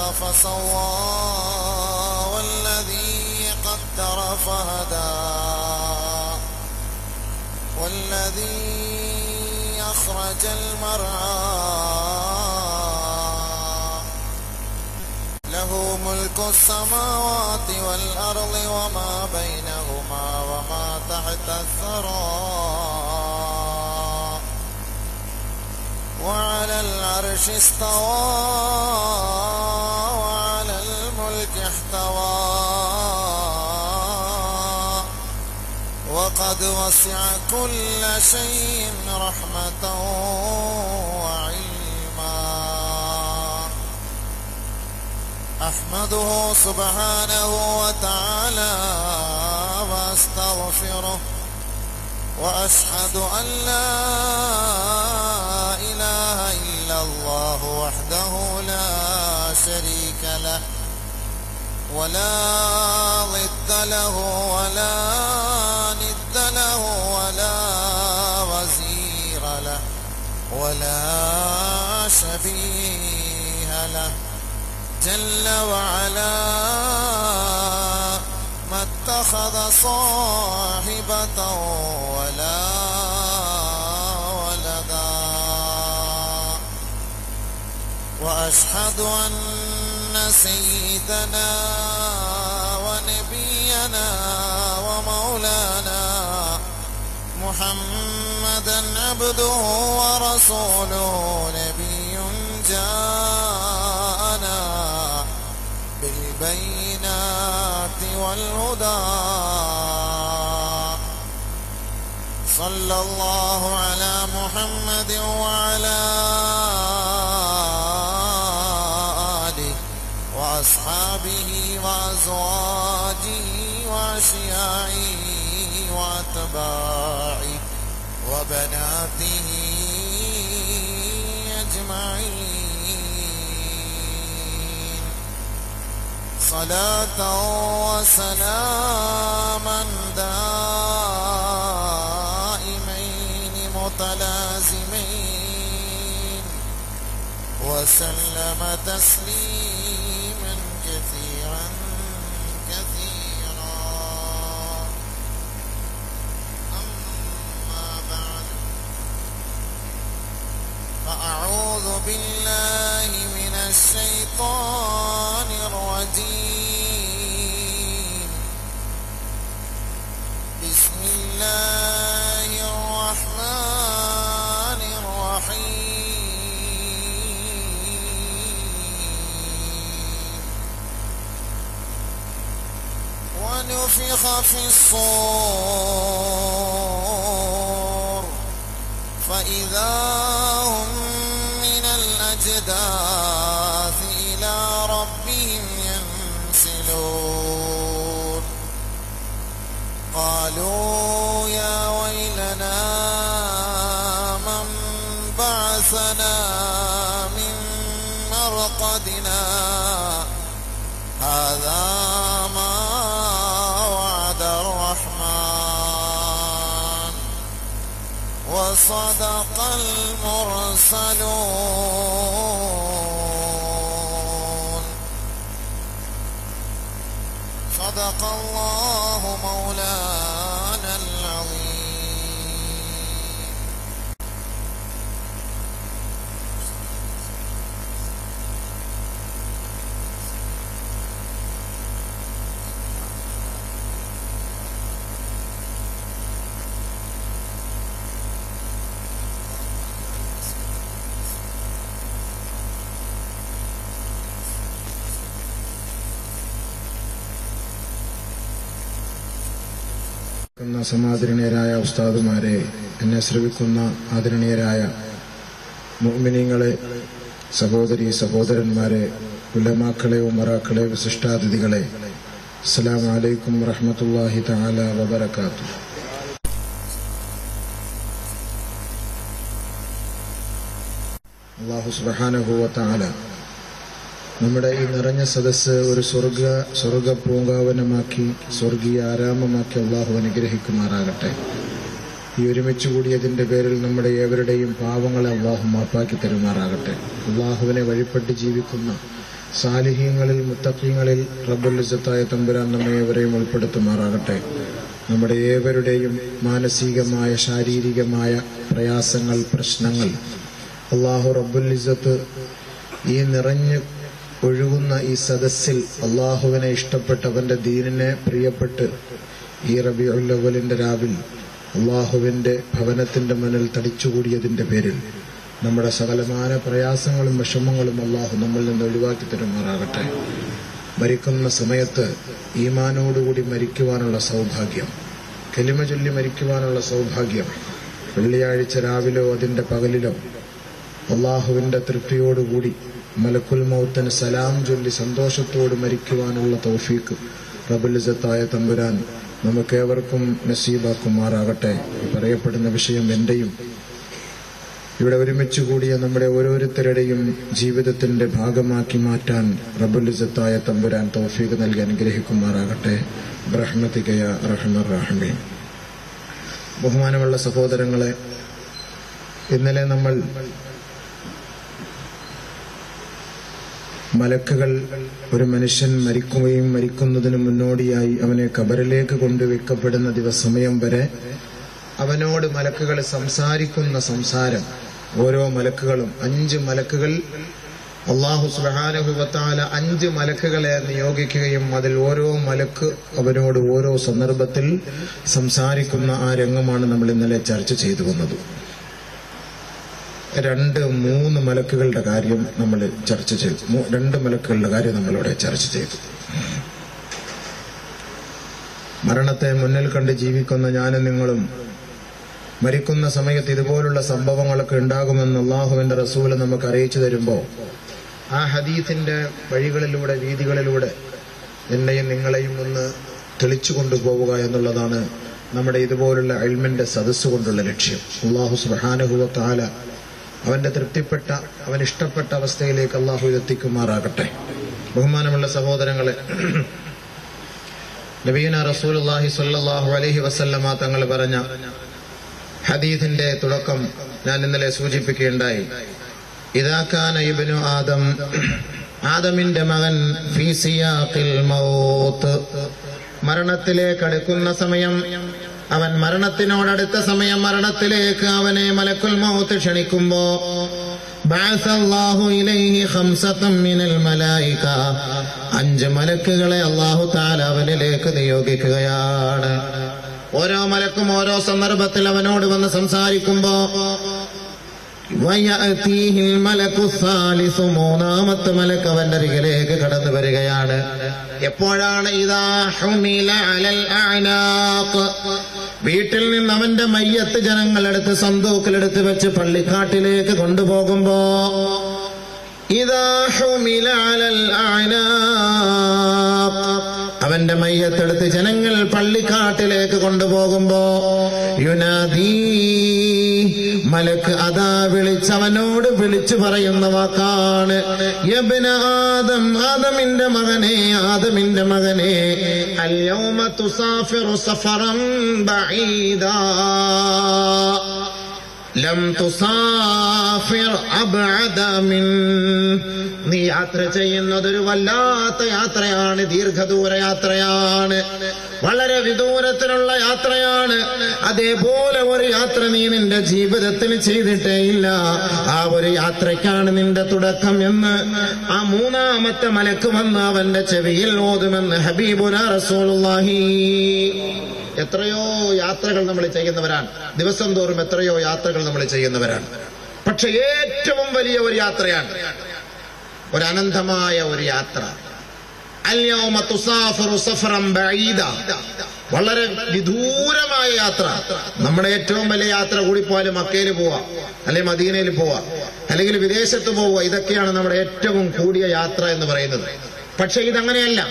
فسوى والذي قدر فهدى. والذي أخرج المرعى. له ملك السماوات والأرض وما بينهما وما تحت الثرى. وعلى العرش استوى. وقد وسع كل شيء رحمة وعلما. أحمده سبحانه وتعالى وأستغفره وأشهد أن لا إله إلا الله وحده لا شريك له ولا ضد له ولا ولا شبيه له. جل وعلا ما اتخذ صاحبة ولا ولدا. وأشهد أن سيدنا ونبينا ومولانا محمدا عبده ورسوله نبي جاءنا بالبينات والهدى. صلى الله على محمد وعلى آله وأصحابه وأزواجه وأشياعه وأتباعه. وبناته أجمعين. صلاة وسلاما دائمين متلازمين. وسلم تسليما فأعوذ بالله من الشيطان الرجيم. بسم الله الرحمن الرحيم. ونفخ في الصور. فإذا هم وصدق المرسلون. صدق الله സമാദരണീയരായ ഉസ്താദുമാരെ എന്നെ ശ്രവിക്കുന്ന ആദരണീയരായ മുഅ്മിനീങ്ങളെ സഹോദരി സഹോദരന്മാരെ ഉലമാക്കളെ ഉമറാക്കളെ വിശിഷ്ടാതിഥികളെ അസ്സലാമു വലൈക്കും വറഹമത്തല്ലാഹി തആല വബറകാത്തു അള്ളാഹു സുബ്ഹാനഹു വ നമ്മുടെ ഈ നിറഞ്ഞ സദസ്സ് ഒരു സ്വർഗ സ്വർഗ പൂങ്കാവനമാക്കി സ്വർഗീയ ആരാമമാക്കി അള്ളാഹു അനുഗ്രഹിക്കുമാറാകട്ടെ. ഈ ഒരുമിച്ച് കൂടിയതിന്റെ പേരിൽ നമ്മുടെ ഏവരുടെയും പാവങ്ങളെ അള്ളാഹു മാപ്പാക്കി തരുമാറാകട്ടെ. അള്ളാഹുവിനെ വഴിപ്പെട്ട് ജീവിക്കുന്ന സാലിഹ്യങ്ങളിൽ മുത്തഖീങ്ങളിൽ റബ്ബുലിസത്തായ തമ്പുരാൻ നമ്മെ ഏവരെയും ഉൾപ്പെടുത്തുമാറാകട്ടെ. നമ്മുടെ ഏവരുടെയും മാനസികമായ ശാരീരികമായ പ്രയാസങ്ങൾ പ്രശ്നങ്ങൾ അള്ളാഹു റബ്ബുലിസത്ത് ഈ നിറഞ്ഞ് ഒഴുകുന്ന ഈ സദസ്സിൽ അള്ളാഹുവിനെ ഇഷ്ടപ്പെട്ട് അവന്റെ ദീനിനെ പ്രിയപ്പെട്ട് ഈ റബിയുല്ലവലിന്റെ രാവിൽ അള്ളാഹുവിന്റെ ഭവനത്തിന്റെ മുന്നിൽ തടിച്ചുകൂടിയതിന്റെ പേരിൽ നമ്മുടെ സകലമാന പ്രയാസങ്ങളും വിഷമങ്ങളും അള്ളാഹു നമ്മിൽ നിന്ന് ഒഴിവാക്കി തരുമാറാകട്ടെ. മരിക്കുന്ന സമയത്ത് ഈമാനോടുകൂടി മരിക്കുവാനുള്ള സൗഭാഗ്യം കെലിമ ചൊല്ലി മരിക്കുവാനുള്ള സൗഭാഗ്യം വെള്ളിയാഴ്ച രാവിലോ അതിന്റെ പകലിലോ അള്ളാഹുവിന്റെ തൃപ്തിയോടുകൂടി മലക്കുൽ മൗത്തിന് സലാം ചൊല്ലി സന്തോഷത്തോട് മരിക്കുവാനുള്ള തൗഫീക്ക് റബുലിസത്തായ തമ്പുരാൻ നമുക്കേവർക്കും നസീബാക്കുമാറാകട്ടെ. പറയപ്പെടുന്ന വിഷയം എന്റെയും ഇവിടെ ഒരുമിച്ച് കൂടിയ നമ്മുടെ ഓരോരുത്തരുടെയും ജീവിതത്തിന്റെ ഭാഗമാക്കി മാറ്റാൻ റബുലിസത്തായ തമ്പുരാൻ തൗഫീഖ് നൽകി അനുഗ്രഹിക്കുമാറാകട്ടെ. ബ്രഹ്മതികയ റഹ്മർ റഹമീൻ ബഹുമാനമുള്ള സഹോദരങ്ങളെ ഇന്നലെ നമ്മൾ മലക്കുകൾ ഒരു മനുഷ്യൻ മരിക്കുകയും മരിക്കുന്നതിന് മുന്നോടിയായി അവനെ കബറിലേക്ക് കൊണ്ടുവെക്കപ്പെടുന്ന ദിവസമയം വരെ അവനോട് മലക്കുകൾ സംസാരിക്കുന്ന സംസാരം. ഓരോ മലക്കുകളും അഞ്ച് മലക്കുകൾ. അള്ളാഹു സുബാനുഭവത്താല അഞ്ച് മലക്കുകളെ നിയോഗിക്കുകയും അതിൽ ഓരോ മലക്ക് അവനോട് ഓരോ സന്ദർഭത്തിൽ സംസാരിക്കുന്ന ആ രംഗമാണ് നമ്മൾ ഇന്നലെ ചർച്ച ചെയ്തു വന്നത്. രണ്ട് മൂന്ന് മലക്കുകളുടെ കാര്യം നമ്മൾ ചർച്ച ചെയ്തു. രണ്ട് മലക്കുകളുടെ കാര്യം നമ്മളിവിടെ ചർച്ച ചെയ്തു. മരണത്തെ മുന്നിൽ കണ്ട് ജീവിക്കുന്ന ഞാനും നിങ്ങളും മരിക്കുന്ന സമയത്ത് ഇതുപോലുള്ള സംഭവങ്ങളൊക്കെ ഉണ്ടാകുമെന്ന് അള്ളാഹുവിന്റെ റസൂൽ നമുക്ക് അറിയിച്ചു തരുമ്പോൾ ആ ഹദീഫിന്റെ വഴികളിലൂടെ വീതികളിലൂടെ എന്നെയും നിങ്ങളെയും ഒന്ന് തെളിച്ചു കൊണ്ടുപോവുക എന്നുള്ളതാണ് നമ്മുടെ ഇതുപോലുള്ള അഴിമിന്റെ സദസ്സുകൊണ്ടുള്ള ലക്ഷ്യം. അള്ളാഹു സുബാനുഭവ താല അവന്റെ തൃപ്തിപ്പെട്ട അവൻ ഇഷ്ടപ്പെട്ട അവസ്ഥയിലേക്ക് അള്ളാഹു എത്തിക്കുമാറാകട്ടെ ബഹുമാനമുള്ള സഹോദരങ്ങളെ നബീന റസൂലുള്ളാഹി സ്വല്ലല്ലാഹു അലഹി വസല്ലമ തങ്ങൾ പറഞ്ഞ ഹദീസിന്റെ തുടക്കം ഞാൻ ഇന്നലെ സൂചിപ്പിക്കുകയുണ്ടായി. ഇതാക്കാൻ ഇബ്നു ആദം ആദമിന്റെ മകൻ ഫീ സിയാഖിൽ മൗത്ത്. മരണത്തിലേക്ക് അടുക്കുന്ന സമയം അവൻ മരണത്തിനോടടുത്ത സമയം മരണത്തിലേക്ക് അവനെ മലക്കുൽ മൗത്ത് ക്ഷണിക്കുമ്പോ അഞ്ച് മലക്കുകളെ അള്ളാഹു താല അവനിലേക്ക് നിയോഗിക്കുകയാണ്. ഓരോ മലക്കും ഓരോ സന്ദർഭത്തിൽ അവനോട് വന്ന് സംസാരിക്കുമ്പോ മൂന്നാമത്തെ മലക്ക് അവന്റെ അരികിലേക്ക് കടന്നു വരികയാണ്. എപ്പോഴാണ് വീട്ടിൽ നിന്ന് അവന്റെ മയ്യത്ത് ജനങ്ങളെടുത്ത് സന്തൂക്കിലെടുത്ത് വെച്ച് പള്ളിക്കാട്ടിലേക്ക് കൊണ്ടുപോകുമ്പോ ഇതാ ഹുമില അലൽ അഅനാഖ് അവന്റെ മയ്യത്തെടുത്ത് ജനങ്ങൾ പള്ളിക്കാട്ടിലേക്ക് കൊണ്ടുപോകുമ്പോ യുനാദീ മലക്ക് അതാ വിളിച്ചവനോട് വിളിച്ചു പറയുന്ന വാക്കാണ്. യബ്ന ആദം ആദമിന്റെ മകനെ ആദമിന്റെ മകനെ. അല്യോമ തുസാഫിറു സഫറം ലം തുസാഫിർ നീ യാത്ര ചെയ്യുന്നതൊരു വല്ലാത്ത യാത്രയാണ് ദീർഘദൂര യാത്രയാണ്. വളരെ വിദൂരത്തിലുള്ള യാത്രയാണ്. അതേപോലെ ഒരു യാത്ര നീ നിന്റെ ജീവിതത്തിൽ ചെയ്തിട്ടേ ഇല്ല. ആ ഒരു യാത്രയ്ക്കാണ് നിന്റെ തുടക്കം എന്ന്. ആ മൂന്നാമത്തെ മലക്ക് വന്ന് അവന്റെ ചെവിയിൽ ഓതുമെന്ന് ഹബീബുന റസൂലുള്ളാഹി. എത്രയോ യാത്രകൾ നമ്മൾ ചെയ്യുന്നവരാണ്. ദിവസം തോറും എത്രയോ യാത്രകൾ നമ്മൾ ചെയ്യുന്നവരാണ്. പക്ഷെ ഏറ്റവും വലിയ ഒരു യാത്രയാണ് ഒരു അനന്തമായ ഒരു യാത്ര വളരെ വിദൂരമായ യാത്ര. നമ്മുടെ ഏറ്റവും വലിയ യാത്ര കൂടി പോയാലും മക്കയിൽ പോവാ അല്ലെങ്കിൽ മദീനയിൽ പോവാ അല്ലെങ്കിൽ വിദേശത്ത് പോവുക ഇതൊക്കെയാണ് നമ്മുടെ ഏറ്റവും കൂടിയ യാത്ര എന്ന് പറയുന്നത്. പക്ഷെ ഇതങ്ങനെയല്ല.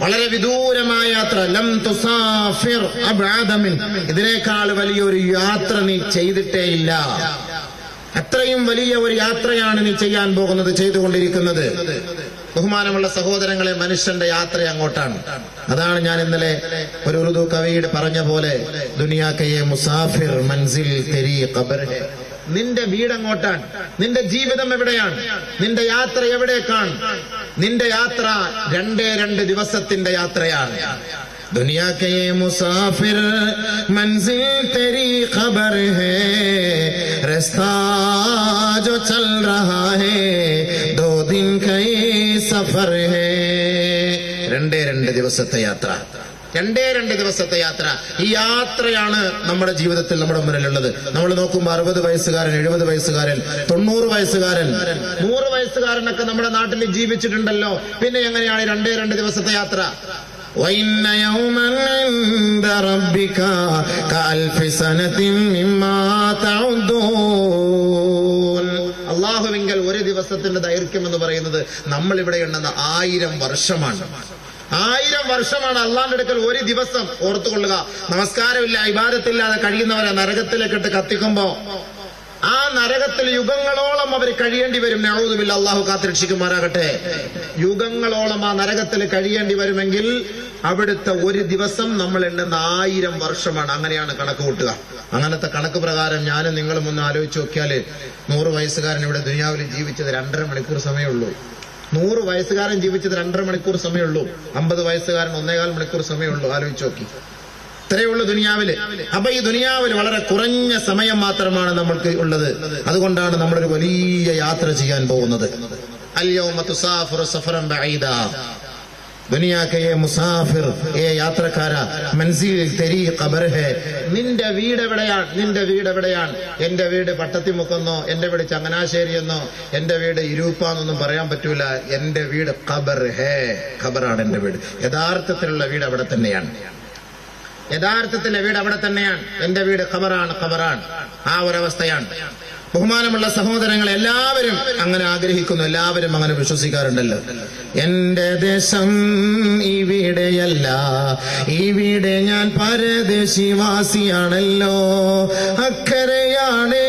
വളരെ വിദൂരമായ യാത്ര. ലം തുസാഫിർ അബ്ആദമിൻ. ഇതിനേക്കാൾ വലിയൊരു യാത്ര നീ ചെയ്തിട്ടേ ഇല്ല. അത്രയും വലിയ ഒരു യാത്രയാണ് നീ ചെയ്യാൻ പോകുന്നത് ചെയ്തുകൊണ്ടിരിക്കുന്നത്. ബഹുമാനമുള്ള സഹോദരങ്ങളെ മനുഷ്യന്റെ യാത്ര അങ്ങോട്ടാണ്. അതാണ് ഞാൻ ഇന്നലെ ഒരു ഉറുദു കവിയുടെ പറഞ്ഞ പോലെ ദുനിയാക്കയെ മുസാഫിർ മൻസിൽ തെരി ഖബർ നിന്റെ വീടങ്ങോട്ടാണ്. നിന്റെ ജീവിതം എവിടെയാണ്? നിന്റെ യാത്ര എവിടേക്കാണ്? നിന്റെ യാത്ര രണ്ടേ രണ്ട് ദിവസത്തിന്റെ യാത്രയാണ്. ദുനിയാ കെ മുസാഫിർ മൻസിൽ തെരി ഖബർ ഹേ രസ്താ ജോ ചൽ രഹാ ഹേ ദോ ദിൻ കൈ സഫർ ഹേ. രണ്ടേ രണ്ട് ദിവസത്തെ യാത്ര. രണ്ടേ രണ്ട് ദിവസത്തെ യാത്ര ഈ യാത്രയാണ് നമ്മുടെ ജീവിതത്തിൽ നമ്മുടെ മുന്നിലുള്ളത് നമ്മൾ നോക്കുമ്പോൾ അറുപത് വയസ്സുകാരൻ എഴുപത് വയസ്സുകാരൻ തൊണ്ണൂറ് വയസ്സുകാരൻ നൂറ് വയസ്സുകാരനൊക്കെ നമ്മുടെ നാട്ടിൽ ജീവിച്ചിട്ടുണ്ടല്ലോ പിന്നെ എങ്ങനെയാണ് ഈ രണ്ടേ രണ്ട് ദിവസത്തെ യാത്ര وإن يوما عند ربك كألف سنة مما تعدون അള്ളാഹുവിങ്കൽ ഒരു ദിവസത്തിന്റെ ദൈർഘ്യം എന്ന് പറയുന്നത് നമ്മൾ ഇവിടെ ഉണ്ടെന്ന ആയിരം വർഷമാണ് ആയിരം വർഷമാണ് അള്ളാന്റെ അടുക്കൽ ഒരു ദിവസം ഓർത്തുകൊള്ളുക. നമസ്കാരമില്ല ഇബാദത്തില്ലാതെ കഴിയുന്നവരെ നരകത്തിലേക്കിട്ട് കത്തിക്കുമ്പോ ആ നരകത്തിൽ യുഗങ്ങളോളം അവർ കഴിയേണ്ടി വരും. നഴൂതുമില്ല അള്ളാഹു കാത്തിരക്ഷിക്കുമാരാകട്ടെ യുഗങ്ങളോളം ആ നരകത്തിൽ കഴിയേണ്ടി വരുമെങ്കിൽ അവിടുത്തെ ഒരു ദിവസം നമ്മൾ എണ്ണുന്ന ആയിരം വർഷമാണ്. അങ്ങനെയാണ് കണക്ക് കൂട്ടുക. അങ്ങനത്തെ കണക്ക് പ്രകാരം ഞാനും നിങ്ങളും ഒന്ന് ആലോചിച്ച് നോക്കിയാൽ നൂറ് വയസ്സുകാരൻ ഇവിടെ ദുനിയാവിൽ ജീവിച്ചത് രണ്ടര മണിക്കൂർ സമയമുള്ളൂ. നൂറ് വയസ്സുകാരൻ ജീവിച്ചത് രണ്ടര മണിക്കൂർ സമയമുള്ളൂ. അമ്പത് വയസ്സുകാരൻ ഒന്നേകാൽ മണിക്കൂർ സമയമുള്ളൂ. ആലോചിച്ച് നോക്കി. ഇത്രയുള്ള ദുനിയാവിൽ. അപ്പൊ ഈ ദുനിയാവിൽ വളരെ കുറഞ്ഞ സമയം മാത്രമാണ് നമ്മൾക്ക് ഉള്ളത്. അതുകൊണ്ടാണ് നമ്മളൊരു വലിയ യാത്ര ചെയ്യാൻ പോകുന്നത്. ബഈദ. ദുനിയാ കെ യേ മുസാഫിർ ഏ യാത്രക്കാര മൻസിൽ തെരി ഖബർ നിന്റെ വീട് എവിടെയാണ്? നിന്റെ വീട് എവിടെയാണ്? എന്റെ വീട് പട്ടത്തിമുക്കെന്നോ? എന്റെ വീട് ചങ്ങനാശ്ശേരി എന്നോ എന്റെ വീട് ഇരുപ്പാന്നൊന്നും പറയാൻ പറ്റൂല. എന്റെ വീട് ഖബർ ഹേ. ഖബറാണ് എന്റെ വീട്. യഥാർത്ഥത്തിലുള്ള വീട് അവിടെ തന്നെയാണ്. യഥാർത്ഥത്തിലെ വീട് അവിടെ തന്നെയാണ്. എന്റെ വീട് ഖബറാണ് ഖബറാണ്. ആ ഒരവസ്ഥയാണ്. ബഹുമാനമുള്ള സഹോദരങ്ങൾ എല്ലാവരും അങ്ങനെ ആഗ്രഹിക്കുന്നു. എല്ലാവരും അങ്ങനെ വിശ്വസിക്കാറുണ്ടല്ലോ. എന്റെ ദേശം ഇവിടെയല്ല. ഇവിടെ ഞാൻ പരദേശിവാസിയാണല്ലോ. അക്കരയാണ്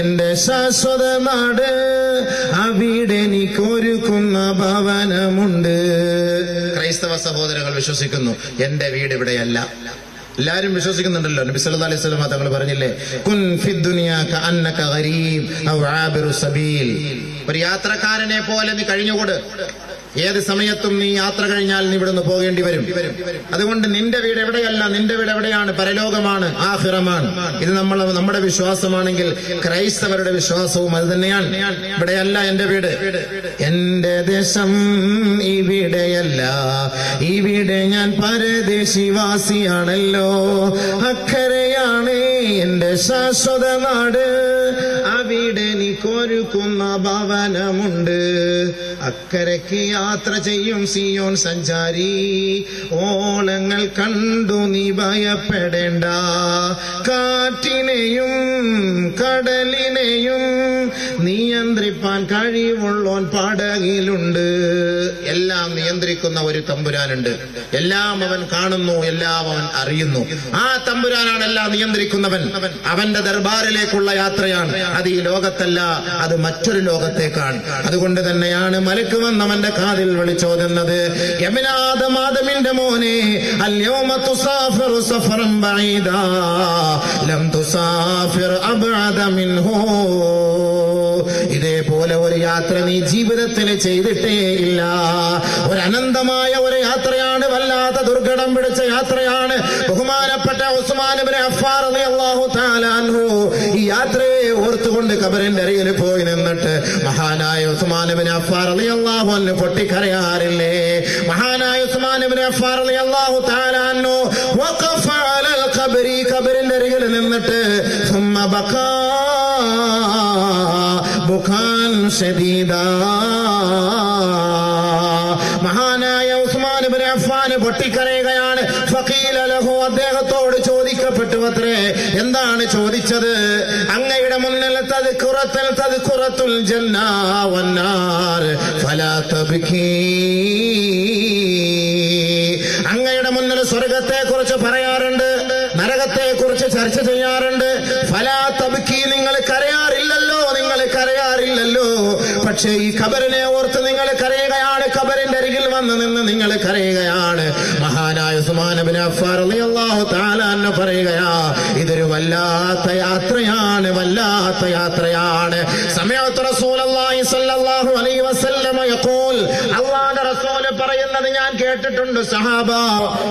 എന്റെ ശാശ്വത നാട്. അവിടെ എനിക്കൊരുക്കുന്ന ഭവനമുണ്ട്. ക്രൈസ്തവ സഹോദരങ്ങൾ വിശ്വസിക്കുന്നു. എന്റെ വീട് ഇവിടെയല്ല. എല്ലാരും വിശ്വസിക്കുന്നുണ്ടല്ലോ. നബി സല്ലല്ലാഹു അലൈഹി വസല്ലം തങ്ങൾ പറഞ്ഞില്ലേ കുൻ ഫി ദുനിയ കഅന്നക ഗരീബ് ഔ ആബിറു സബീൽ. ഒരു യാത്രക്കാരനെ പോലെ നീ കഴിഞ്ഞുകൂട്? ഏത് സമയത്തും നീ യാത്ര കഴിഞ്ഞാൽ നീ ഇവിടുന്ന് പോകേണ്ടി വരും. അതുകൊണ്ട് നിന്റെ വീട് എവിടെയല്ല നിന്റെ വീട് എവിടെയാണ്? പരലോകമാണ് ആഹിറമാണ്. ഇത് നമ്മൾ നമ്മുടെ വിശ്വാസമാണെങ്കിൽ ക്രൈസ്തവരുടെ വിശ്വാസവും അത് തന്നെയാണ്. ഇവിടെയല്ല എന്റെ വീട്. എന്റെ ദേശം ഇവിടെയല്ല. ഇവിടെ ഞാൻ പരദേശിവാസിയാണല്ലോ. അക്കരയാണ് എന്റെ ശാശ്വത നാട്. അവിടെ എനിക്കൊരുക്കുന്ന ഭവനമുണ്ട്. അക്കരയ്ക്ക് യാത്ര ചെയ്യും സിയോൻ സഞ്ചാരി. ഓളങ്ങൾ കണ്ടു നീ ഭയപ്പെടേണ്ട. കാറ്റിനെയും കടലിനെയും നിയന്ത്രിപ്പാൻ കഴിവുള്ളോൻ പടകിലുണ്ട്. എല്ലാം നിയന്ത്രിക്കുന്ന ഒരു തമ്പുരാനുണ്ട്. എല്ലാം അവൻ കാണുന്നു എല്ലാം അവൻ അറിയുന്നു. ആ തമ്പുരാനാണ് എല്ലാം നിയന്ത്രിക്കുന്നവൻ. അവന്റെ ദർബാറിലേക്കുള്ള യാത്രയാണ്. അത് ഈ ലോകത്തല്ല അത് മറ്റൊരു ലോകത്തേക്കാണ്. അതുകൊണ്ട് തന്നെയാണ് മലക്ക് വന്നവന്റെ കാതിൽ വിളിച്ചോതുന്നത്. യമിനാദമാദമിന്റെ മോനെ അല്യോമ തുസാഫിറു സഫറം ബഈദാ ലം തുസാഫിർ അബ്അദ മിൻഹു. യാത്ര നീ ജീവിതത്തിൽ ചെയ്തിട്ടേ ഇല്ല. ഒരനന്തമായ ഒരു യാത്രയാണ് വല്ലാത്ത ദുർഘടം പിടിച്ച യാത്രയാണ് ബഹുമാനപ്പെട്ട ഉസ്മാനബിന് ഈ യാത്രയെ ഓർത്തുകൊണ്ട് കബറിന്റെ അരികിൽ പോയി നിന്നിട്ട് മഹാനായ ഉസ്മാനബിന് അഫാർ അലി അള്ളാഹു അന്ന് പൊട്ടിക്കരയാറില്ലേ? മഹാനായ ഉസ്മാനബിന് അഫാർ അലി അള്ളാഹു താലാൻഹു കബരി കബറിന്റെ നിന്നിട്ട് സുമ്മ ബക്കാ ബുഖാൻ മഹാനായ ഉസ്മാൻ ഇബ്നു അഫ്ഫാൻ പൊട്ടിക്കരയുകയാണ്. ഫഖീല ലഹു അദ്ദേഹത്തോട് ചോദിക്കപ്പെട്ടു അത്രേ എന്താണ് ചോദിച്ചത്? അങ്ങയുടെ മുന്നിൽ തദ്ഖുറത്തുൽ തദ്ഖുറത്തുൽ ജന്ന വന്നാർ. ഫലാ തബ്കീ. അങ്ങയുടെ മുന്നിൽ സ്വർഗത്തെ കുറിച്ച് പറയാറുണ്ട് നരകത്തെ കുറിച്ച് ചർച്ച ചെയ്യാറുണ്ട്. ഫലാ തബ്കീ നിങ്ങൾ കരയാറില്ലല്ലോ പക്ഷെ ഈ ഖബറിനെ ഓർത്ത് നിങ്ങൾ കരയുകയാണ്. ഖബറിന്റെ അരികിൽ വന്ന് നിന്ന് നിങ്ങൾ കരയുകയാണ്. മഹാനായ സുമാനബിൻ അള്ളാഹു താലാന്ന് പറയുകയാ ഇതൊരു വല്ലാത്ത യാത്രയാണ് വല്ലാത്ത യാത്രയാണ്. സമയത്ത് റസൂലുള്ളാഹി സ്വല്ലല്ലാഹു അലൈഹി വസല്ലമ യഖൂൽ അല്ലാഹുവിന്റെ റസൂൽ പറയുന്നത് ഞാൻ കേട്ടിട്ടുണ്ട്. സഹാബ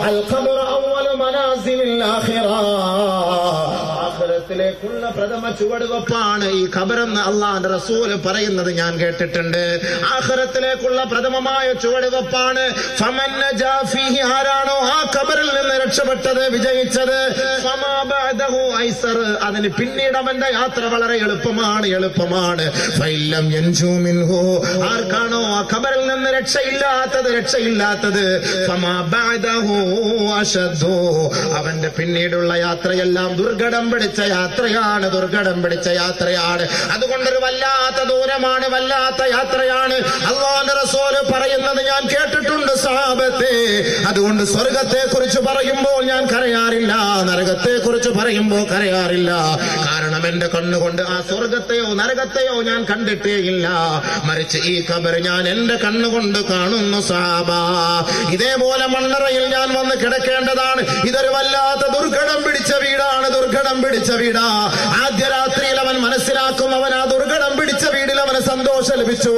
അൽ ഖബറു അവ്വലു മനാസിലിൽ ആഖിറ. ആഖിറത്തിലേക്കുള്ള പ്രഥമ ചുവടുവെപ്പാണ് ഈ ഖബറെന്ന് അള്ളാന്റെ റസൂൽ പറയുന്നത് ഞാൻ കേട്ടിട്ടുണ്ട്. ആഖിറത്തിലേക്കുള്ള പ്രഥമമായ ചുവടുവെപ്പാണ്. ആരാണോ ആ ഖബറിൽ നിന്ന് രക്ഷപ്പെട്ടത് വിജയിച്ചത്. അതിന് പിന്നീട് അവന്റെ യാത്ര വളരെ എളുപ്പമാണ് എളുപ്പമാണ്. ആർക്കാണോ ആ ഖബറിൽ നിന്ന് രക്ഷയില്ലാത്തത് രക്ഷയില്ലാത്തത്? അവന്റെ പിന്നീടുള്ള യാത്രയെല്ലാം ദുർഘടം പിടിച്ച യാത്രയാണ് ദുർഘടം പിടിച്ച യാത്രയാണ്. അതുകൊണ്ടൊരു വല്ലാത്ത ദൂരമാണ് വല്ലാത്ത യാത്രയാണ്. അള്ളാന്റെ റസോൽ പറയുന്നത് ഞാൻ കേട്ടിട്ടുണ്ട് സഹാബത്തെ അതുകൊണ്ട് സ്വർഗത്തെ കുറിച്ച് പറയുമ്പോൾ ഞാൻ കരയാറില്ല നരകത്തെ കുറിച്ച് പറയുമ്പോൾ കരയാറില്ല. കാരണം എന്റെ കണ്ണുകൊണ്ട് ആ സ്വർഗത്തെയോ നരകത്തെയോ ഞാൻ കണ്ടിട്ടേ ഇല്ല മറിച്ച് ഈ കബർ ഞാൻ എന്റെ കണ്ണുകൊണ്ട് കാണുന്നു സാബ. ഇതേപോലെ മണ്ണറയിൽ ഞാൻ വന്ന് കിടക്കേണ്ടതാണ്. ഇതൊരു വല്ലാത്ത ദുർഘടം പിടിച്ച വീടാണ് ദുർഘടം പിടിച്ച വീടാ ആദ്യ രാത്രിയിൽ അവൻ മനസ്സിലാക്കും അവൻ ആ ദുർഘടം പിടിച്ച വീടിൽ അവന് സന്തോഷം ലഭിച്ചു.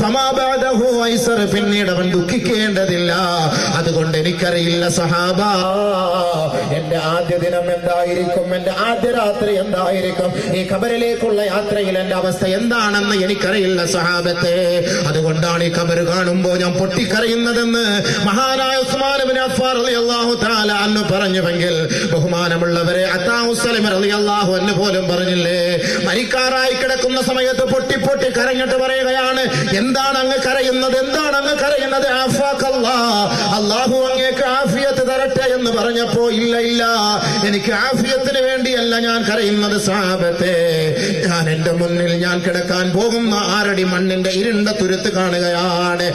ഫമാബാദഹു ഐസർ പിന്നീട് അവൻ ദുഃഖിക്കേണ്ടതില്ല. അതുകൊണ്ട് എനിക്കറിയില്ല സഹാബ എന്റെ ആദ്യ ദിനം എന്തായിരിക്കും? എന്റെ ആദ്യ രാത്രി എന്തായിരിക്കും? ഈ ഖബറിലേക്കുള്ള യാത്രയിൽ എന്റെ അവസ്ഥ എന്താണെന്ന് എനിക്കറിയില്ല സഹാബത്തെ. അതുകൊണ്ടാണ് ഈ ഖബർ കാണുമ്പോൾ ഞാൻ പൊട്ടിക്കറിയുന്നതെന്ന് മഹാനായ ഉസ്മാൻ അഫ്ഫാർ റളിയല്ലാഹു തആല അന്ന് പറഞ്ഞുവെങ്കിൽ ബഹുമാനമുള്ളവരെ അത്താഹു സലിം റളിയല്ലാഹു എന്നെ പോലും പറഞ്ഞില്ലേ? മരിക്കാറായി കിടക്കുന്ന സമയത്ത് പൊട്ടി പൊട്ടി കരഞ്ഞിട്ട് പറയുകയാണ് എന്താണ് അങ്ങ് കരയുന്നത്? എന്താണ് അങ്ങ് കരയുന്നത്? അള്ളാഹു അങ്ങേക്ക് ആഫിയത്ത് തരട്ടെ എന്ന് പറഞ്ഞപ്പോ ഇല്ല ഇല്ല. എനിക്ക് ആഫിയത്തിന് വേണ്ടിയല്ല ഞാൻ കരയുന്നത് സാപത്തെ ഞാൻ എന്റെ മുന്നിൽ ഞാൻ കിടക്കാൻ പോകുന്ന ആരടി മണ്ണിന്റെ ഇരുണ്ട തുരുത്ത് കാണുകയാണ്.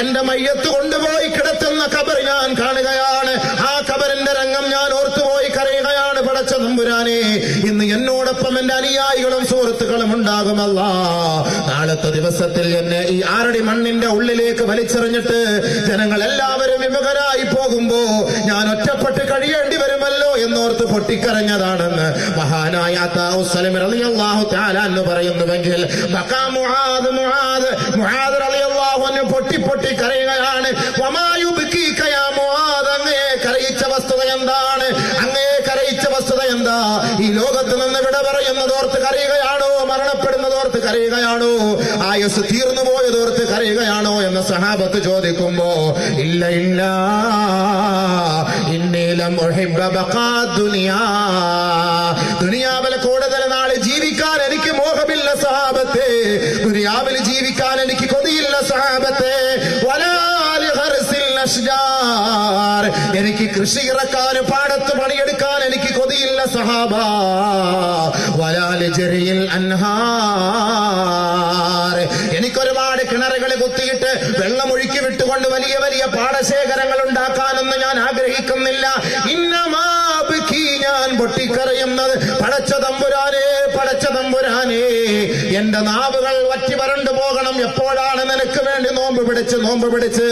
എന്റെ മയ്യത്ത് കൊണ്ടുപോയി കിടത്തുന്ന കബർ ഞാൻ കാണുകയാണ്. ആ കബറിന്റെ രംഗം ഞാൻ ഓർത്തുപോയി കരയുകയാണ് പടച്ച നമ്പുരാനെ ഇന്ന് എന്നോടൊപ്പം എന്റെ അനുയായികളും സുഹൃത്തുക്കളും ഉണ്ടാകുമല്ല നാളത്തെ ദിവസത്തിൽ എന്നെ ഈ ആരടി മണ്ണിന്റെ ഉള്ളിലേക്ക് വലിച്ചെറിഞ്ഞിട്ട് ജനങ്ങൾ എല്ലാവരും വിമുഖരായി പോകുമ്പോ ഞാൻ ഒറ്റപ്പെട്ട് കഴിയേണ്ടി വരുമല്ലോ എന്നോർത്ത് പൊട്ടിക്കരഞ്ഞതാണെന്ന് മഹാനായ എന്ന് പറയുന്നുവെങ്കിൽ പൊട്ടി പൊട്ടി കരയുകയാണ്. കരയുകയാണോ? മരണപ്പെടുന്നതോർത്ത് കരയുകയാണോ? ആയുസ് തീർന്നു പോയതോർത്ത് കരയുകയാണോ? എന്ന് സഹാബത്ത് ചോദിക്കുമ്പോ ഇല്ല ഇല്ല. ഇന്നീലം ദുനിയാവിൽ കൂടുതൽ നാൾ ജീവിക്കാൻ എനിക്ക് മോഹമില്ല സഹാബത്തെ. ദുനിയാവിൽ ജീവിക്കാൻ എനിക്ക് കൊതിയില്ല സഹാബത്തെ. എനിക്ക് കൃഷി ഇറക്കാൻ പാടത്ത് പണിയെടുക്കാൻ എനിക്ക് കൊതിയില്ല സഹാബ. എനിക്കൊരുപാട് കിണറുകൾ കുത്തിയിട്ട് വെള്ളം ഒഴുക്കി വിട്ടുകൊണ്ട് വലിയ വലിയ പാടശേഖരങ്ങൾ ഉണ്ടാക്കാനൊന്നും ഞാൻ ആഗ്രഹിക്കുന്നില്ല. ഇന്നമാബിക്കി ഞാൻ പൊട്ടിക്കറിയുന്നത് പടച്ച തമ്പുരാനേ പടച്ച തമ്പുരാനേ. എന്റെ നാവുകൾ വറ്റി വരണ്ടു പോകണം. എപ്പോഴാണ് നിനക്ക് വേണ്ടി നോമ്പ് പിടിച്ച് നോമ്പ് പിടിച്ച്?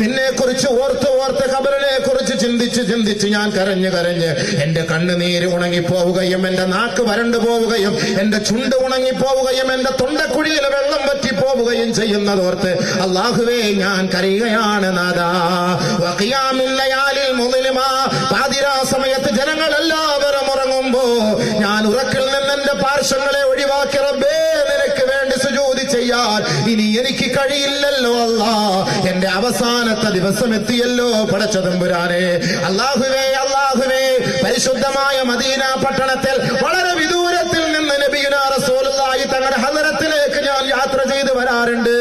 നിന്നെ കുറിച്ച് ഓർത്ത് ഓർത്ത് കബറിനെ കുറിച്ച് ചിന്തിച്ച് ചിന്തിച്ച് ഞാൻ കരഞ്ഞു കരഞ്ഞ് എന്റെ കണ്ണുനീര് ഉണങ്ങിപ്പോവുകയും എന്റെ നാക്ക് വരണ്ടു പോവുകയും എന്റെ ചുണ്ട് ഉണങ്ങിപ്പോവുകയും എന്റെ തൊണ്ടക്കുഴിയിൽ വെള്ളം വറ്റി പോവുകയും ചെയ്യുന്നതോർത്ത് അള്ളാഹുവേ ഞാൻ കരയുകയാണ് നാദാ. വഖിയാമില്ലയാലിൽ മുതലുമാ പാതിരാ സമയത്ത് ജനങ്ങൾ എല്ലാവരും ഉറങ്ങുമ്പോ ഞാൻ ഉറക്കിൽ നിന്ന് എന്റെ പാർശ്വങ്ങളെ ഒഴിവാക്കി റബ്ബേ നിനക്ക് വേണ്ടി സുജൂതി ചെയ്യാൻ ഇനി എനിക്ക് കഴിയില്ലല്ലോ അല്ലാ. എന്റെ അവസാനത്തെ ദിവസം എത്തിയല്ലോ പടച്ചതമ്പുരാനെ അള്ളാഹുവേ അള്ളാഹുവേ പരിശുദ്ധമായ മദീന പട്ടണത്തിൽ വളരെ വിദൂരത്തിൽ നിന്ന് നബീന റസൂലുള്ളാഹി തങ്ങളുടെ ഹലരത്തിലേക്ക് ഞാൻ യാത്ര ചെയ്ത് വരാറുണ്ട്.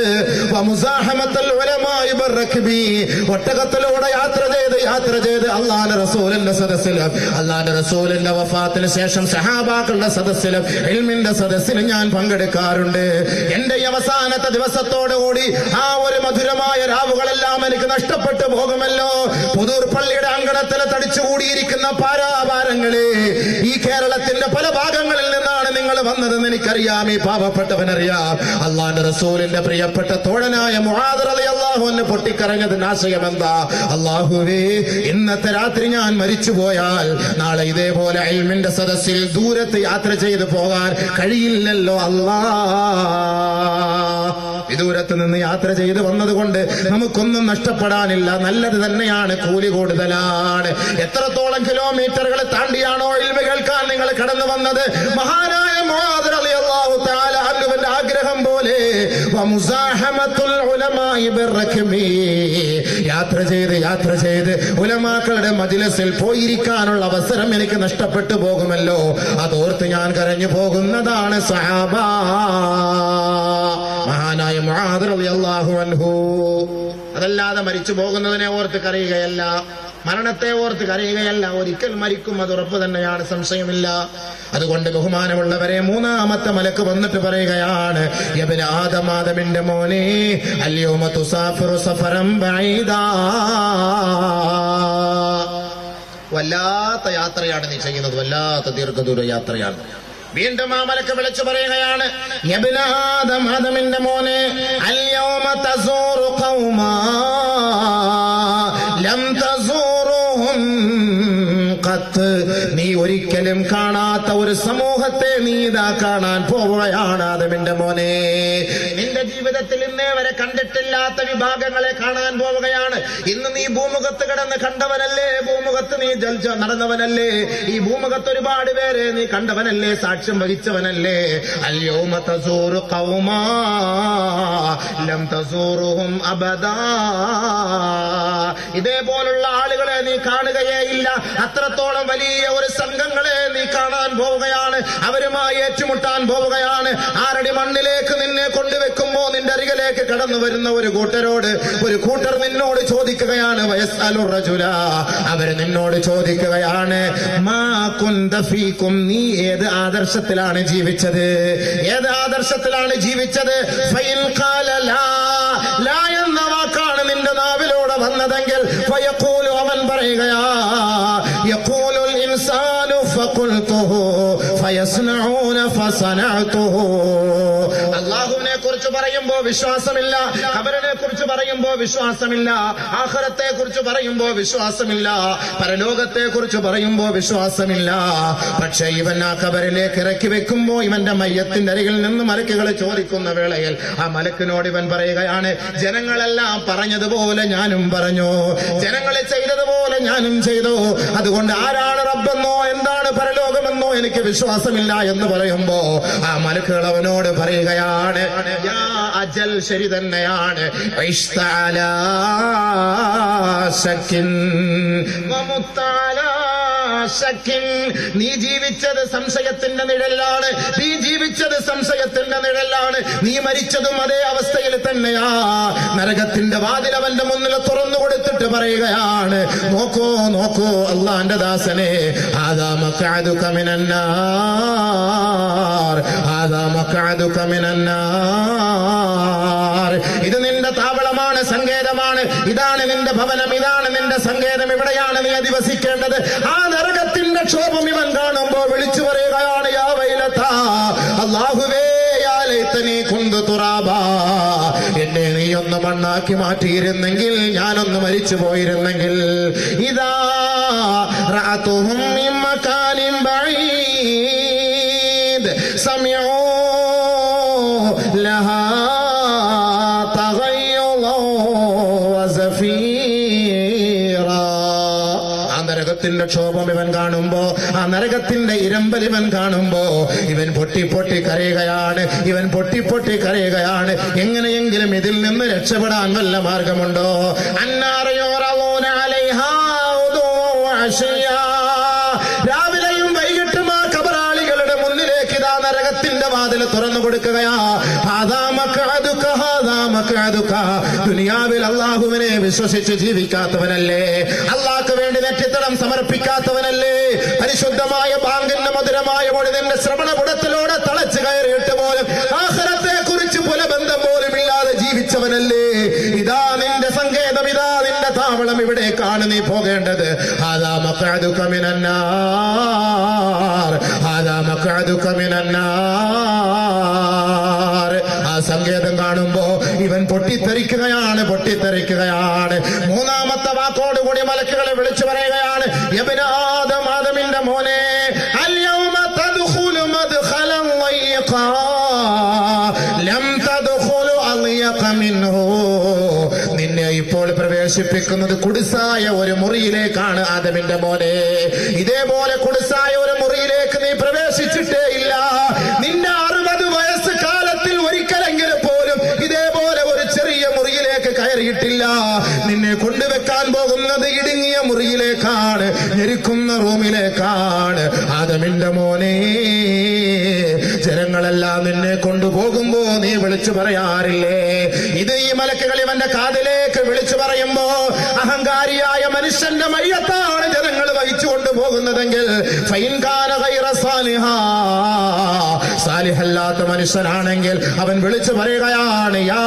ഒട്ടകത്തിലൂടെ യാത്ര ചെയ്ത് യാത്ര ചെയ്ത് അള്ളാന്റെ റസൂലിന്റെ സദസ്സിലും അള്ളാന്റെ റസൂലിന്റെ വഫാത്തിന് ശേഷം സഹാബാക്കളുടെ സദസ്സിലും ഇൽമിന്റെ സദസ്സിലും ഞാൻ പങ്കെടുക്കാറുണ്ട്. എന്റെ അവസാനത്തെ ദിവസത്തോടു കൂടി ആ ഒരു മധുരമായ രാവുകളെല്ലാം എനിക്ക് നഷ്ടപ്പെട്ടു പോകുമല്ലോ. പുതൂർ പള്ളിയുടെ അങ്കണത്തിൽ തടിച്ചുകൂടിയിരിക്കുന്ന പാരാപാരങ്ങളെ ഈ കേരളത്തിന്റെ പല ഭാഗങ്ങളിൽ നിന്നാണ് നിങ്ങൾ വന്നതെന്ന് എനിക്കറിയാം. ഈ പാവപ്പെട്ടവനറിയാം. അള്ളാന്റെ റസൂലിന്റെ പ്രിയപ്പെട്ട തോഴനായ മുഹാദർ അലി അള്ളാഹുവിന് പൊട്ടിക്കറഞ്ഞതിന് ആശയം എന്താ അള്ളാഹുവേ ഇന്നത്തെ രാത്രി ഞാൻ മരിച്ചു പോയാൽ നാളെ ഇതേപോലെ അയൽമിന്റെ സദസ്സിൽ ദൂരത്ത് യാത്ര ചെയ്തു പോകാൻ കഴിയില്ലല്ലോ അല്ലാ. വിദൂരത്ത് നിന്ന് യാത്ര ചെയ്ത് വന്നതുകൊണ്ട് നമുക്കൊന്നും നഷ്ടപ്പെടാനില്ല. നല്ലത് തന്നെയാണ് കൂലി കൂടുതലാണ്. എത്രത്തോളം കിലോമീറ്ററുകൾ താണ്ടിയാണോ ഇൽമ കേൾക്കാൻ നിങ്ങൾ കടന്നു വന്നത്? മഹാനായ മുആദ് അലി അള്ളാഹു അൻഹുവിന്റെ ആഗ്രഹം പോലെ യാത്ര ചെയ്ത് യാത്ര ചെയ്ത് ഉലമാക്കളുടെ മജിലസിൽ പോയിരിക്കാനുള്ള അവസരം എനിക്ക് നഷ്ടപ്പെട്ടു പോകുമല്ലോ. അതോർത്ത് ഞാൻ കരഞ്ഞു പോകുന്നതാണ് സഹാബ. മഹാനായ റളിയല്ലാഹു അൻഹു. അതല്ലാതെ മരിച്ചു പോകുന്നതിനെ ഓർത്ത് കരയുകയല്ല. മരണത്തെ ഓർത്ത് കരയുകയല്ല. ഒരിക്കൽ മരിക്കും അത് ഉറപ്പ് തന്നെയാണ് സംശയമില്ല. അതുകൊണ്ട് ബഹുമാനമുള്ളവരെ മൂന്നാമത്തെ മലക്ക് വന്നിട്ട് പറയുകയാണ് ആദമാദമിന്റെ മോനെ വല്ലാത്ത യാത്രയാണ് നീ ചെയ്യുന്നത്. വല്ലാത്ത ദീർഘദൂര യാത്രയാണ്. വീണ്ടും ആ മലക്ക് വിളിച്ചു പറയുകയാണ് മോനെ അല്യോമ തസൂറു ലം തസൂറുഹും ഖത്ത് നീ ഒരിക്കലും കാണാത്ത ഒരു സമൂഹത്തെ നീ ഇതാ കാണാൻ പോവുകയാണ് ആദമിന്റെ മോനെ. നിന്റെ ജീവിതത്തിൽ ഇന്നേ വരെ കണ്ടിട്ടില്ലാത്ത വിഭാഗങ്ങളെ കാണാൻ പോവുകയാണ്. ഇന്ന് നീ ഭൂമുഖത്ത് കിടന്ന് കണ്ടവനല്ലേ? ഭൂമുഖത്ത് നീ ജൽജ നടന്നവനല്ലേ? ഈ ഭൂമുഖത്ത് ഒരുപാട് പേരെ നീ കണ്ടവനല്ലേ? സാക്ഷ്യം വഹിച്ചവനല്ലേ? അല്ലയോ തസൂറു ഖൗമാ ലം തസൂറുഹും അബദാ. ഇതേപോലുള്ള ആളുകളെ നീ കാണുകയേ ഇല്ല. അത്രത്തോളം വലിയ ഒരു സംഘങ്ങളെ നീ കാണാൻ പോവുകയാണ്. അവരുമായി ഏറ്റുമുട്ടാൻ പോവുകയാണ്. ആരടി മണ്ണിലേക്ക് നിന്നെ കൊണ്ടുവെക്കുമ്പോ നിന്റെ അരികിലേക്ക് കടന്നു വരുന്ന ഒരു കൂട്ടരോട് ഒരു കൂട്ടർ നിന്നോട് ചോദിക്കുകയാണ് വയസ്സാലു റജുല. അവർ നിന്നോട് ചോദിക്കുകയാണ് മാ കുന്തഫീക്കും നീ ഏത് ആദർശത്തിലാണ് ജീവിച്ചത്? ഏത് ആദർശത്തിലാണ് ജീവിച്ചത്? ലാ. എന്ന വാക്കാണ് നിന്റെ നാവിലൂടെ വന്നതെങ്കിൽ അവൻ പറയുകയാ يسأل فقلته فيصنعون فصنعته. പറയുമ്പോ വിശ്വാസമില്ല. ഖബറിനെ കുറിച്ച് പറയുമ്പോ വിശ്വാസമില്ല. ആഹ്റത്തെ കുറിച്ച് പറയുമ്പോ വിശ്വാസമില്ല. പരലോകത്തെ കുറിച്ച് പറയുമ്പോ വിശ്വാസമില്ല. പക്ഷെ ഇവൻ ആ ഖബറിലേക്ക് ഇറക്കി വെക്കുമ്പോ ഇവന്റെ മയ്യത്തിന്റെ അരികിൽ നിന്ന് മലക്കുകളെ ചോദിക്കുന്ന വേളയിൽ ആ മലക്കിനോട് ഇവൻ പറയുകയാണ് ജനങ്ങളെല്ലാം പറഞ്ഞതുപോലെ ഞാനും പറഞ്ഞു. ജനങ്ങൾ ചെയ്തതുപോലെ ഞാനും ചെയ്തു. അതുകൊണ്ട് ആരാണ് റബ്ബെന്നോ എന്താണ് പരലോകമെന്നോ എനിക്ക് വിശ്വാസമില്ല എന്ന് പറയുമ്പോ ആ മലക്കുകൾ അവനോട് പറയുകയാണ് യാ അജൽ ശരി തന്നെയാണ് വമുത്തഅല ശക്കിൻ. നീ ജീവിച്ചത് സംശയത്തിന്റെ നിഴലാണ് നീ ജീവിച്ചത് സംശയത്തിന്റെ നിഴലാണ് നീ മരിച്ചതും അതേ അവസ്ഥയിൽ തന്നെയാ. നരകത്തിന്റെ വാതിൽ അവന്റെ മുന്നിൽ തുറന്നു കൊടുത്തിട്ട് പറയുകയാണ് നോക്കോ നോക്കോ അള്ളാന്റെ ദാസനെ ആദാ മഖഅദുക മിനന്നാർ ആദാ മഖഅദുക മിനന്നാർ. ഇത് താവളമാണ് സങ്കേതമാണ്. ഇതാണ് നിന്റെ ഭവനം ഇതാണ് നിന്റെ സങ്കേതം. ഇവിടെയാണ് നീ അധിവസിക്കേണ്ടത്? ആ നരകത്തിന്റെ ക്ഷോഭം ഇവൻ കാണുമ്പോ വിളിച്ചു പറയുകയാണ് എന്നെ നീ ഒന്ന് മണ്ണാക്കി മാറ്റിയിരുന്നെങ്കിൽ ഞാനൊന്ന് മരിച്ചു പോയിരുന്നെങ്കിൽ. ഇതാ റഅതുഹും നരകത്തിന്റെ ക്ഷോഭം ഇവൻ കാണുമ്പോ ആ നരകത്തിന്റെ ഇരമ്പൽ ഇവൻ കാണുമ്പോ ഇവൻ പൊട്ടി പൊട്ടി കരയുകയാണ് ഇവൻ പൊട്ടി പൊട്ടി കരയുകയാണ് എങ്ങനെയെങ്കിലും ഇതിൽ നിന്ന് രക്ഷപ്പെടാൻ വല്ല മാർഗമുണ്ടോ. രാവിലെയും വൈകിട്ടും ആ കബറാളികളുടെ മുന്നിലേക്ക് ഇതാ നരകത്തിന്റെ വാതിൽ തുറന്നു കൊടുക്കുകയാ. ദുനിയാവിൽ അള്ളാഹുവിനെ വിശ്വസിച്ച് ജീവിക്കാത്തവനല്ലേ അള്ളാഹ്ക്ക് നെറ്റിത്തടം സമർപ്പിക്കാത്തവനല്ലേ? പരിശുദ്ധമായ ബാങ്കിന്റെ മധുരമായ മൊഴി നിന്റെ ശ്രവണപുടത്തിലൂടെ തളച്ചു കയറിയിട്ട് പോലും ആഹ്റത്തെ കുറിച്ച് പുലബന്ധം പോലും ഇല്ലാതെ ജീവിച്ചവനല്ലേ? ഇതാ നിന്റെ സങ്കേതം ഇതാ നിന്റെ താവളം ഇവിടേക്കാണ് നീ പോകേണ്ടത്. ആദാ മഖഅദുക മിനന്നാർ. ആദാ മഖഅദുക മിനന്നാർ. ആ സങ്കേതം പൊട്ടിത്തെറിക്കുകയാണ് പൊട്ടിത്തെറിക്കുകയാണ്. മൂന്നാമത്തെ വാക്കോടുകൂടി മലക്കുകളെ വിളിച്ചു പറയുകയാണ് യബനാദം ആദമിന്റെ മോനെ നിന്നെ ഇപ്പോൾ പ്രവേശിപ്പിക്കുന്നത് കുടിസായ ഒരു മുറിയിലേക്കാണ് ആദമിന്റെ മോനെ. ഇതേപോലെ കുടിസായ ഒരു മുറിയിലേക്ക് നീ പ്രവേശിച്ചിട്ടേ ഇല്ല കയറിയിട്ടില്ല നിന്നെ കൊണ്ടുവെക്കാൻ പോകുന്നത് ഇടുങ്ങിയ മുറിയിലേക്കാണ് ഞെരുക്കുന്ന റൂമിലേക്കാണ്. ആദമിന്റെ മോനെ ജനങ്ങളെല്ലാം നിന്നെ കൊണ്ടുപോകുമ്പോ നീ വിളിച്ചു പറയാറില്ലേ? ഇത് ഈ മലക്കുകൾ ഇവന്റെ കാതിലേക്ക് വിളിച്ചു പറയുമ്പോ അഹങ്കാരിയായ മനുഷ്യന്റെ മയ്യത്താണ് ജനങ്ങൾ വഹിച്ചു കൊണ്ടുപോകുന്നതെങ്കിൽ ഫൈൻകാന ഗൈറ സാലിഹാ. സാലിഹല്ലാത്ത മനുഷ്യനാണെങ്കിൽ അവൻ വിളിച്ചു പറയുകയാണ് യാ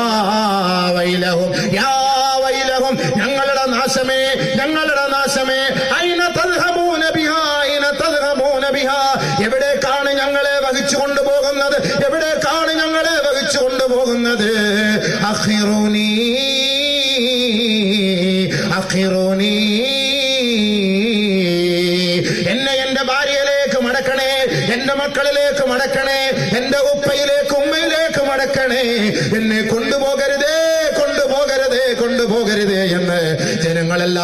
വൈലഹും യാ വൈലഹും ഞങ്ങളുടെ നാശമേ ഞങ്ങളുടെ നാശമേ അയിന തദ്ഹബൂന ബിഹാ അയിന തദ്ഹബൂന ബിഹാ എവിടേക്കാണ് ഞങ്ങളെ വഹിച്ചു കൊണ്ടുപോകുന്നത്? എവിടേക്കാണ് ഞങ്ങളെ വഹിച്ചു കൊണ്ടുപോകുന്നത്? അഖിറുനീ അഖിറുനീ